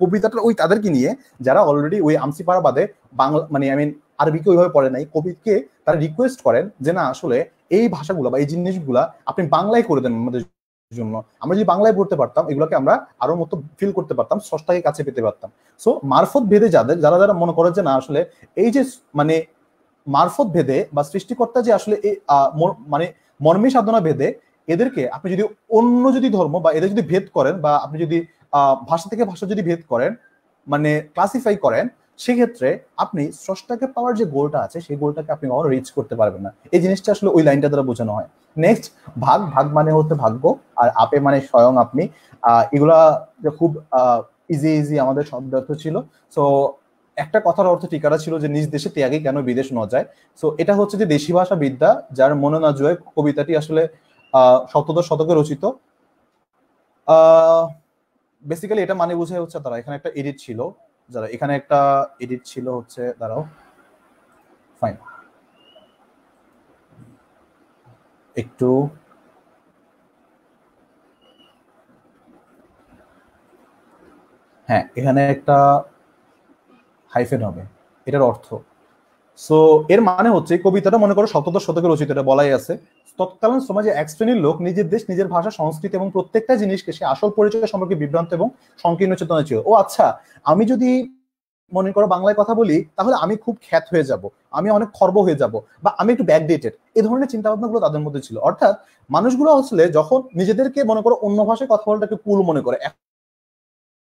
কবিতাটা ওই তাদেরকে নিয়ে, যারা অলরেডি ওই আমসিপাড়া বাদে বাংলা মানে আই মিন আরবিকে ওইভাবে পড়ে নাই, কবিকে তারা রিকোয়েস্ট করেন যে না, আসলে এই ভাষাগুলো বা এই জিনিসগুলা আপনি বাংলায় করে দেন আমাদের জন্য। আমরা যদি বাংলায় পড়তে পারতাম, এগুলোকে আমরা আরও মতো ফিল করতে পারতাম ষষ্ঠাকে কাছে পেতে পারতাম। সো মারফত ভেদে যাদের, যারা যারা মনে করে যে না, আসলে এই যে মানে মারফত ভেদে বা সৃষ্টিকর্তা যে আসলে মানে মর্মে সাধনা ভেদে, এদেরকে আপনি যদি অন্য যদি ধর্ম বা এদের যদি ভেদ করেন বা আপনি যদি ভাষা থেকে ভাষা যদি ভেদ করেন মানে ক্লাসিফাই করেন সেক্ষেত্রে আপনি স্রষ্টাকে পাওয়ার যে গোলটা আছে, সেই গোলটাকে আপনি কখনো রিচ করতে পারবেন না। এই জিনিসটা আসলে ওই লাইনটা দ্বারা বোঝানো হয়। নেক্সট ভাগ ভাগ মানে হচ্ছে ভাগ্য, আর আপে মানে স্বয়ং আপনি। এগুলা খুব ইজি ইজি আমাদের শব্দার্থ ছিল। সো একটা কথার অর্থ টিকারা ছিল যে নিজ দেশে ত্যাগে কেন বিদেশ ন যায়? সো এটা হচ্ছে যে দেশি ভাষা বিদ্যা, যার মনে না জয় কবিতাটি আসলে সপ্তদশ শতকে রচিত। বেসিক্যালি এটা মানে বোঝাই হচ্ছে তারা, এখানে একটা এডিট ছিল। যারা, এখানে একটা এডিট ছিল হচ্ছে, দাঁড়াও ফাইন একটু হ্যাঁ এখানে একটা হাইফেন হবে, এটার অর্থ সো এর মানে হচ্ছে কবিতাটা মনে করো সপ্তদশ শতকে রচিত, এটা বলাই আছে। তৎকালীন সমাজে এক শ্রেণির লোক নিজের দেশ, নিজের ভাষা, সংস্কৃতি এবং প্রত্যেকটা জিনিসকে সে আসল পরিচয় সম্পর্কে বিভ্রান্ত এবং সংকীর্ণ চেতনা ছিল। ও আচ্ছা আমি যদি মনে করো বাংলায় কথা বলি, তাহলে আমি খুব খ্যাত হয়ে যাব, আমি অনেক খর্ব হয়ে যাব বা আমি একটু ব্যাকডেটেড এই ধরনের চিন্তা ভাবনাগুলো তাদের মধ্যে ছিল। অর্থাৎ মানুষগুলো আসলে যখন নিজেদেরকে মনে করো অন্য ভাষায় কথা বলাটাকে কুল মনে করে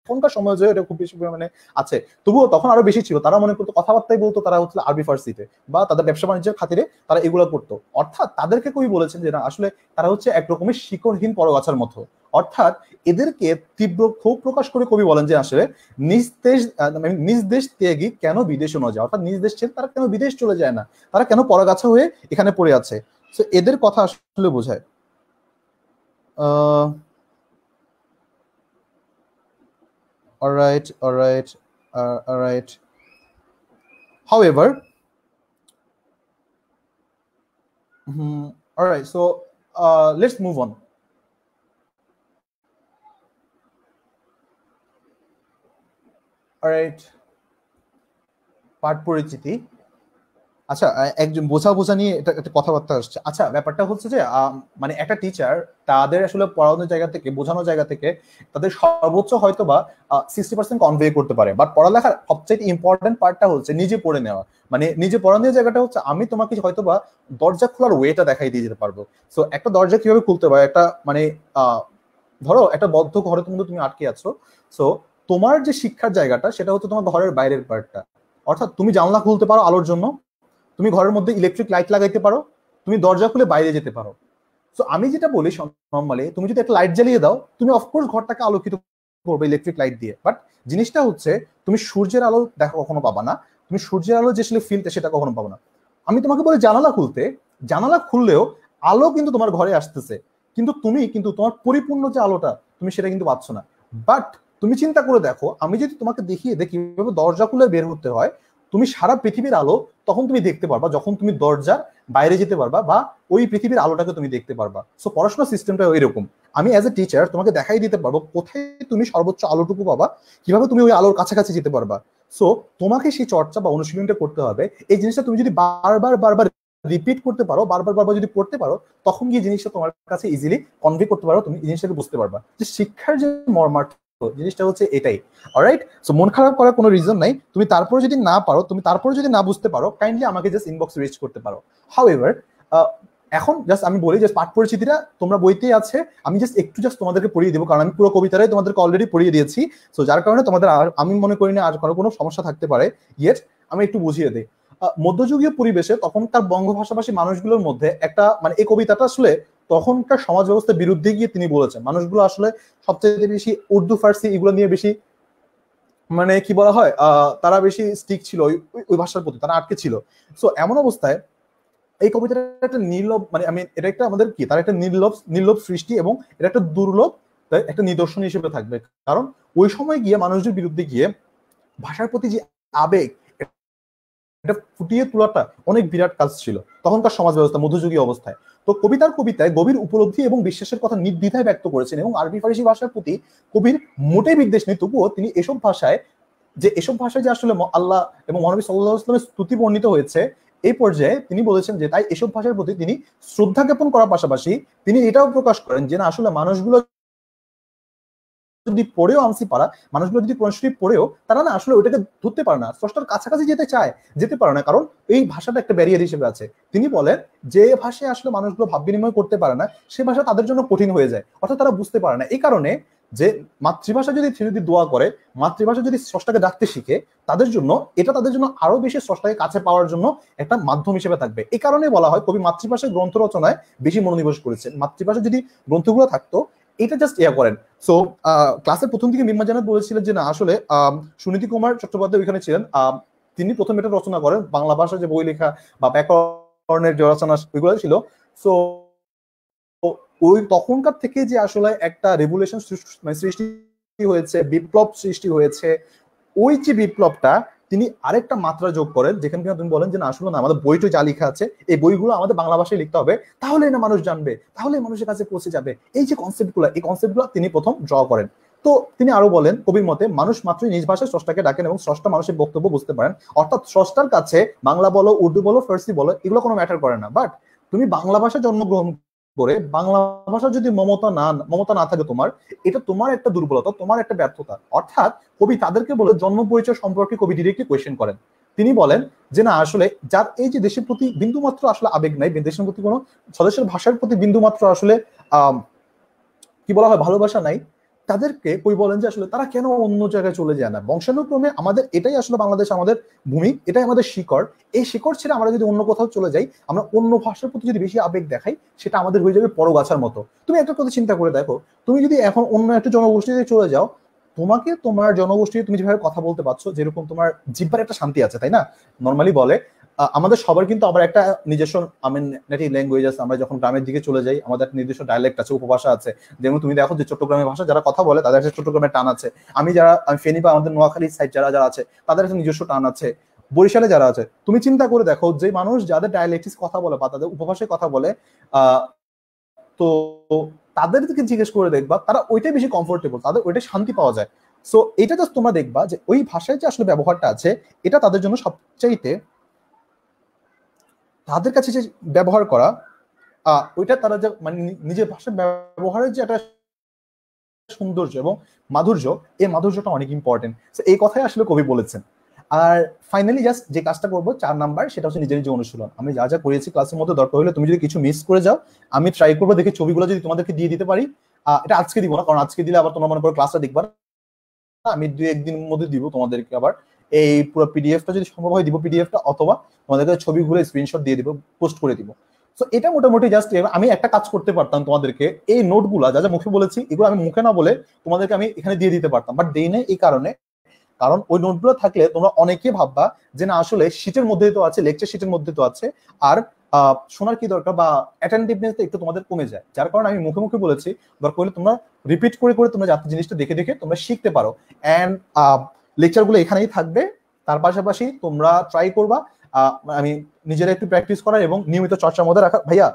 এখনকার সমাজে এটা খুব বেশি পরিমাণে আছে। তবুও তখন আরও বেশি ছিল। তারা মনে করতো কথাবার্তাই বলতো তারা হচ্ছে আরবি ফার্সিতে বা তাদের ব্যবসা বাণিজ্যের খাতিরে তারা এগুলো করতো। অর্থাৎ তাদেরকে কবি বলেছেন যে না, আসলে তারা হচ্ছে এক রকমের শিকড়হীন পরগাছার মতো। অর্থাৎ এদেরকে তীব্র ক্ষোভ প্রকাশ করে কবি বলেন যে আসলে নিজ দেশ নিজ দেশ ত্যাগী কেন বিদেশে ন যায়? অর্থাৎ নিজ দেশ ছেড়ে তারা কেন বিদেশ চলে যায় না? তারা কেন পরগাছা হয়ে এখানে পড়ে আছে? তো এদের কথা আসলে বোঝায়। আহ all right all right uh, all right. However mm-hmm, all right so uh, let's move on. All right. Part purichiti. আচ্ছা একজন বোঝা বোঝা নিয়ে এটা একটা কথাবার্তা আসছে। আচ্ছা ব্যাপারটা হচ্ছে যে মানে একটা টিচার তাদের আসলে পড়ানোর জায়গা থেকে, বোঝানোর জায়গা থেকে তাদের সর্বোচ্চ হয়তো বা সিক্সটি পার্সেন্ট কনভে করতে পারে। বাট পড়ালেখার সবচেয়ে ইম্পর্টেন্ট পার্টটা হচ্ছে নিজে পড়ে নেওয়া। মানে নিজে পড়ানোর জায়গাটা হচ্ছে, আমি তোমাকে হয়তো বা দরজা খোলার ওয়েটা দেখাই দিয়ে যেতে পারব। সো একটা দরজা কীভাবে খুলতে পারে? একটা মানে ধরো, একটা বদ্ধ ঘরে তুমি তুমি আটকে আছো। সো তোমার যে শিক্ষার জায়গাটা, সেটা হচ্ছে তোমার ঘরের বাইরের পার্টটা অর্থাৎ তুমি জানলা খুলতে পারো আলোর জন্য। তুমি ঘরের মধ্যে ইলেকট্রিক লাইট লাগাইতে পারো, তুমি দরজা খুলে বাইরে যেতে পারো। তো আমি যেটা বলি নর্মালি তুমি যদি একটা লাইট জ্বালিয়ে দাও, তুমি অফকোর্স ঘরটাকে আলোকিত করবে ইলেকট্রিক লাইট দিয়ে। বাট জিনিসটা হচ্ছে, তুমি সূর্যের আলো দেখা কখনো পাবা না। তুমি সূর্যের আলো যে ফিলতে সেটা কখনো পাবো না। আমি তোমাকে বলি জানালা খুলতে। জানালা খুললেও আলো কিন্তু তোমার ঘরে আসতেছে। কিন্তু তুমি, কিন্তু তোমার পরিপূর্ণ যে আলোটা, তুমি সেটা কিন্তু পাচ্ছ না। বাট তুমি চিন্তা করে দেখো, আমি যদি তোমাকে দেখিয়ে দেখি কীভাবে দরজা খুলে বের হতে হয় তুমি সারা পৃথিবীর আলো তখন তুমি দেখতে পারবা, যখন তুমি দরজার বাইরে যেতে পারবা বা ওই পৃথিবীর আলোটাকে তুমি দেখতে পারবা। সো পড়াশোনার সিস্টেমটা এরকম আমি অ্যাজ এ টিচার তোমাকে দেখাই দিতে পারব কোথায় তুমি সর্বোচ্চ আলোটুকু পাবা, কীভাবে তুমি ওই আলোর কাছাকাছি যেতে পারবা। সো তোমাকে সেই চর্চা বা অনুশীলনটা করতে হবে। এই জিনিসটা তুমি যদি বারবার বারবার রিপিট করতে পারো, বারবার বারবার যদি পড়তে পারো, তখন গিয়ে জিনিসটা তোমার কাছে ইজিলি কনভে করতে পারো, তুমি জিনিসটাকে বুঝতে পারবা। যে শিক্ষার যে মর্মার্থ জিনিসটা হচ্ছে এটাই। অলরাইট সো মন খারাপ করার কোনো রিজন নাই। তুমি তারপরে যদি না পারো, তুমি তারপরে যদি না বুঝতে পারো কাইন্ডলি আমাকে জাস্ট ইনবক্স রিচ করতে পারো। হাউ এভার এখন জাস্ট আমি বলি যে পাঠ পরিচিতিটা তোমরা বইতেই আছে। আমি জাস্ট একটু জাস্ট তোমাদেরকে পড়িয়ে দেবো, কারণ আমি পুরো কবিতাটাই তোমাদেরকে অলরেডি পড়িয়ে দিয়েছি। সো যার কারণে তোমাদের আর, আমি মনে করি না আর কোনো কোনো সমস্যা থাকতে পারে। ইয়েট আমি একটু বুঝিয়ে দিই। মধ্যযুগীয় পরিবেশে তখনকার বঙ্গ ভাষাভাষী মানুষগুলোর মধ্যে একটা মানে এই কবিতাটা আসলে তখনকার সমাজ ব্যবস্থার বিরুদ্ধে গিয়ে তিনি বলেছেন। মানুষগুলো আসলে সবচেয়ে বেশি উর্দু, ফার্সি এগুলো নিয়ে বেশি মানে কি বলা হয় তারা বেশি স্টিক ছিল ওই ভাষার প্রতি, তারা আটকে ছিল। সো এমন অবস্থায় এই কবিতাটা একটা নির্লভ মানে আমি এটা একটা আমাদের কি, তার একটা নির্লভ নির্লভ সৃষ্টি এবং এটা একটা দুর্লভ একটা নিদর্শন হিসেবে থাকবে। কারণ ওই সময় গিয়ে মানুষদের বিরুদ্ধে গিয়ে ভাষার প্রতি যে আবেগ এটা ফুটিয়ে তোলাটা অনেক বিরাট কাজ ছিল তখনকার সমাজ ব্যবস্থা মধ্যযুগীয় অবস্থায়। তো কবিতার কবিতায় গভীর উপলব্ধি এবং বিশ্বাসের কথা নির্দ্বিধায় ব্যক্ত করেছেন এবং আরবি ফারিসি ভাষার প্রতি কবির মোটেই বিদ্বেষ নেই, তবুও তিনি এসব ভাষায় যে এসব ভাষায় যে আসলে আল্লাহ এবং মহানবী সাল্লাহ স্তুতি বর্ণিত হয়েছে, এই পর্যায়ে তিনি বলেছেন যে তাই এসব ভাষার প্রতি তিনি শ্রদ্ধা জ্ঞাপন করার পাশাপাশি তিনি এটাও প্রকাশ করেন যে না, আসলে মানুষগুলো যদি পড়েও আনসি পারা মানুষগুলো যদি কোরআন শরীফ পড়েও, তারা না আসলে ওইটাকে ধরতে পারে না। স্রষ্টার কাছাকাছি যেতে চায়, যেতে পারে না। কারণ এই ভাষাটা একটা ব্যারিয়ার হিসেবে আছে। তিনি বলেন, যে ভাষায় আসলে মানুষগুলো ভাব বিনিময় করতে পারে না, সে ভাষা তাদের জন্য কঠিন হয়ে যায়। অর্থাৎ তারা বুঝতে পারে না। এই কারণে যে মাতৃভাষা যদি যদি দোয়া করে, মাতৃভাষা যদি স্রষ্টাকে ডাকতে শিখে, তাদের জন্য এটা তাদের জন্য আরও বেশি স্রষ্টাকে কাছে পাওয়ার জন্য একটা মাধ্যম হিসেবে থাকবে। এই কারণে বলা হয়, কবি মাতৃভাষায় গ্রন্থ রচনায় বেশি মনোনিবেশ করেছেন। মাতৃভাষা যদি গ্রন্থগুলো থাকতো, এটা জাস্ট ইয়া করেন সো ক্লাসের প্রথম দিকে মিম্মা জানাত বলেছিলেন যে, না, আসলে সুনীতি কুমার চট্টোপাধ্যায় ওইখানে ছিলেন। তিনি প্রথম এটা রচনা করেন। বাংলা ভাষা যে বই লেখা বা ব্যাকরণের যে রচনা ওইগুলো ছিল। সো ওই তখনকার থেকে যে আসলে একটা রেগুলেশন মানে সৃষ্টি হয়েছে, বিপ্লব সৃষ্টি হয়েছে, ওই যে বিপ্লবটা তিনি আরেকটা মাত্রা যোগ করেন, যেখানে কিনা তুমি বলেন যে, না, আসলে না, আমাদের বইটা যা লেখা আছে, এই বইগুলো আমাদের বাংলা ভাষায় লিখতে হবে তাহলে না মানুষ জানবে তাহলে মানুষের কাছে পৌঁছে যাবে। এই যে কনসেপ্ট কনসেপ্টগুলো এই কনসেপ্ট কনসেপ্টগুলো তিনি প্রথম ড্র করেন। তো তিনি আরও বলেন, কবির মতে, মানুষ মাত্রই নিজ ভাষায় স্রষ্টাকে ডাকেন এবং স্রষ্টা মানুষের বক্তব্য বুঝতে পারেন। অর্থাৎ স্রষ্টার কাছে বাংলা বলো, উর্দু বলো, ফার্সি বলো, এগুলো কোনো ম্যাটার করে না। বাট তুমি বাংলা ভাষায় জন্মগ্রহণ করে বাংলা ভাষা যদি মমতা না মমতা না থাকে তোমার, এটা তোমার একটা দুর্বলতা, তোমার একটা ব্যর্থতা। অর্থাৎ কবি তাদেরকে বলে জন্ম পরিচয় সম্পর্কে কবি ডিরেক্টলি কোয়েশ্চেন করেন। তিনি বলেন যে, না, আসলে যার, এই যে দেশের প্রতি বিন্দু মাত্র আসলে আবেগ নাই, দেশের প্রতি কোনো, স্বদেশের ভাষার প্রতি বিন্দু মাত্র আসলে কি বলা হয়, ভালোবাসা নাই তাদেরকে কই বলেন যে আসলে তারা কেন অন্য জায়গায় চলে যায় না? বংশানুক্রমে আমাদের এটাই আসলে বাংলাদেশ আমাদের ভূমি, এটাই আমাদের শিকড়। এই শিকড় ছেড়ে আমরা যদি অন্য কোথাও চলে যাই, আমরা অন্য ভাষার প্রতি যদি বেশি আবেগ দেখাই, সেটা আমাদের হয়ে যাবে পরগাছার মতো। তুমি একটা কথা চিন্তা করে দেখো, তুমি যদি এখন অন্য একটা জনগোষ্ঠীতে চলে যাও, তোমাকে তোমার জনগোষ্ঠী তুমি যেভাবে কথা বলতে পারছ, যেরকম তোমার জিব্বার একটা শান্তি আছে, তাই না? নর্মালি বলে আমাদের সবার কিন্তু আবার একটা নিজস্ব আমিন নেটিভ ল্যাঙ্গুয়েজ আছে। আমরা যখন গ্রামের দিকে চলে যাই, আমাদের নিজস্ব ডায়ালেক্ট আছে, উপভাষা আছে। যেমন তুমি দেখো যে চট্টগ্রামের ভাষা, যারা কথা বলে, তাদের একটা চট্টগ্রামের টান আছে। আমি যারা, আমি ফেনি বা আমাদের নোয়াখালী সাইড যারা যারা আছে, তাদের একটা নিজস্ব টান আছে। বরিশালে যারা আছে, তুমি চিন্তা করে দেখো যে মানুষ যাদের ডায়ালেক্টিস কথা বলে বা তাদের উপভাষায় কথা বলে তো তাদেরকে জিজ্ঞেস করে দেখবা, তারা ওইটাই বেশি কমফোর্টেবল তাদের ওইটাই শান্তি পাওয়া যায়। সো এটা জাস্ট তোমরা দেখবা যে ওই ভাষায় যে আসলে ব্যবহারটা আছে, এটা তাদের জন্য সবচাইতে তাদের কাছে যে ব্যবহার করা ওইটা তারা যে মানে নিজের ভাষার ব্যবহারের যে একটা সৌন্দর্য এবং মাধুর্য, এই মাধুর্যটা অনেক ইম্পর্টেন্ট এই কথাই আসলে কবি বলেছেন। আর ফাইনালি জাস্ট যে কাজটা করব, চার নাম্বার, সেটা হচ্ছে নিজের নিজের অনুশীলন। আমি যা যা করেছি ক্লাসের মধ্যে দরকার হলে তুমি যদি কিছু মিস করে যাও, আমি ট্রাই করব দেখে ছবিগুলো যদি তোমাদেরকে দিয়ে দিতে পারি এটা আজকে দিব না, কারণ আজকে দিলে আবার তোমার মনে করো ক্লাসটা দেখবার আমি দুই একদিন মধ্যে দিব তোমাদেরকে আবার। এই পুরো পিডিএফটা যদি সম্ভব হয় দিব পিডিএফটা অথবা তোমাদেরকে ছবিগুলো স্ক্রিনশট দিয়ে দিব পোস্ট করে দিব। তো এটা মোটামুটি জাস্ট আমি একটা কাজ করতে পারতাম তোমাদেরকে, এই নোটগুলো যা যা মুখে বলেছি, এগুলো আমি মুখে না বলে তোমাদেরকে আমি এখানে দিয়ে দিতে পারতাম। বাট দেই এই কারণে, কারণ ওই নোটগুলো থাকলে তোমরা অনেকে ভাববা যে না, আসলে শীটের মধ্যে তো আছে লেকচার শীটের মধ্যে তো আছে, আর শোনার কি দরকার বা অ্যাটেন্টিভনেস একটু তোমাদের কমে যায়। যার কারণে আমি মুখে মুখে বলেছি দরকার হলে তোমরা রিপিট করে করে তোমরা যাতে জিনিসটা দেখে দেখে তোমরা শিখতে পারো। অ্যান্ড লেকচারগুলো এখানেই থাকবে। তার পাশাপাশি তোমরা ট্রাই করবা। আমি নিজেরা একটু প্র্যাকটিস করা এবং নিয়মিত চর্চার মধ্যে রাখা। ভাইয়া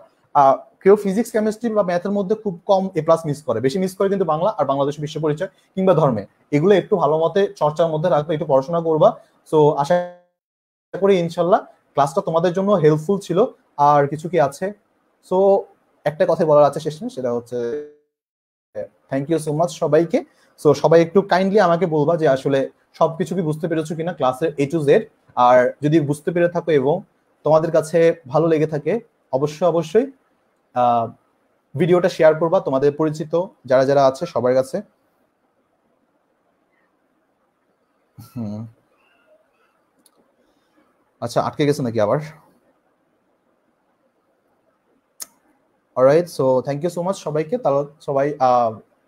কেউ ফিজিক্স কেমিস্ট্রি বা ম্যাথের মধ্যে খুব কম এ প্লাস মিস করে। বেশি মিস করে কিন্তু বাংলা আর বাংলাদেশ বিশ্ব পরিচয় কিংবা ধর্মে। এগুলো একটু ভালো মতে চর্চার মধ্যে রাখবে, একটু পড়াশোনা করবা। সো আশা করি ইনশাল্লাহ ক্লাসটা তোমাদের জন্য হেল্পফুল ছিল। আর কিছু কি আছে? সো একটা কথা বলার আছে শেষ সেটা হচ্ছে থ্যাংক ইউ সো মাচ সবাইকে। সো সবাই একটু কাইন্ডলি আমাকে বলবা যে আসলে সবকিছু কি বুঝতে পেরেছ কিনা ক্লাসের এ টু জেড আর যদি বুঝতে পেরে থাকো এবং তোমাদের কাছে ভালো লেগে থাকে, অবশ্যই অবশ্যই ভিডিওটা শেয়ার করবা, তোমাদের পরিচিত যারা যারা আছে সবার কাছে। আচ্ছা আটকে গেছে নাকি আবার? Alright so thank you so much সবাইকে। তাহলে সবাই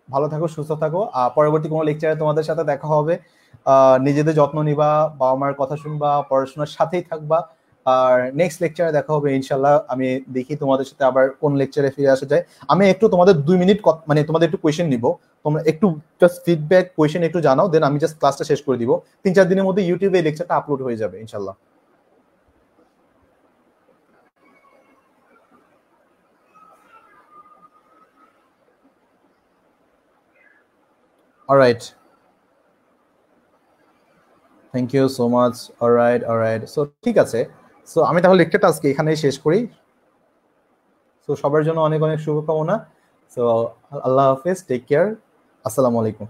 ভালো থাকো, সুস্থ থাকো। পরবর্তী কোনো লেকচারে তোমাদের সাথে দেখা হবে। নিজেদের যত্ন নিবা, বাবা মার কথা শুনবা, পড়াশোনার সাথেই থাকবা। আর নেক্সট লেকচারে দেখা হবে ইনশাল্লাহ আমি দেখি তোমাদের সাথে আবার কোন লেকচারে ফিরে আসা যায়। আমি একটু তোমাদের দুই মিনিট মানে তোমাদের একটু কোয়েশ্চেন নিব। তোমরা একটু জাস্ট ফিডব্যাক কোয়েশ্চেন একটু জানাও দেন আমি জাস্ট ক্লাসটা শেষ করে দিব। তিন চার দিনের মধ্যে ইউটিউবে এই লেকচারটা আপলোড হয়ে যাবে ইনশাল্লাহ alright thank you so much alright alright so ঠিক আছে। সো আমি তাহলে লেকচারটা আজকে এখানেই শেষ করি। সো সবার জন্য অনেক অনেক শুভকামনা। সো আল্লাহ হাফেজ টেক কেয়ার আসসালামু আলাইকুম।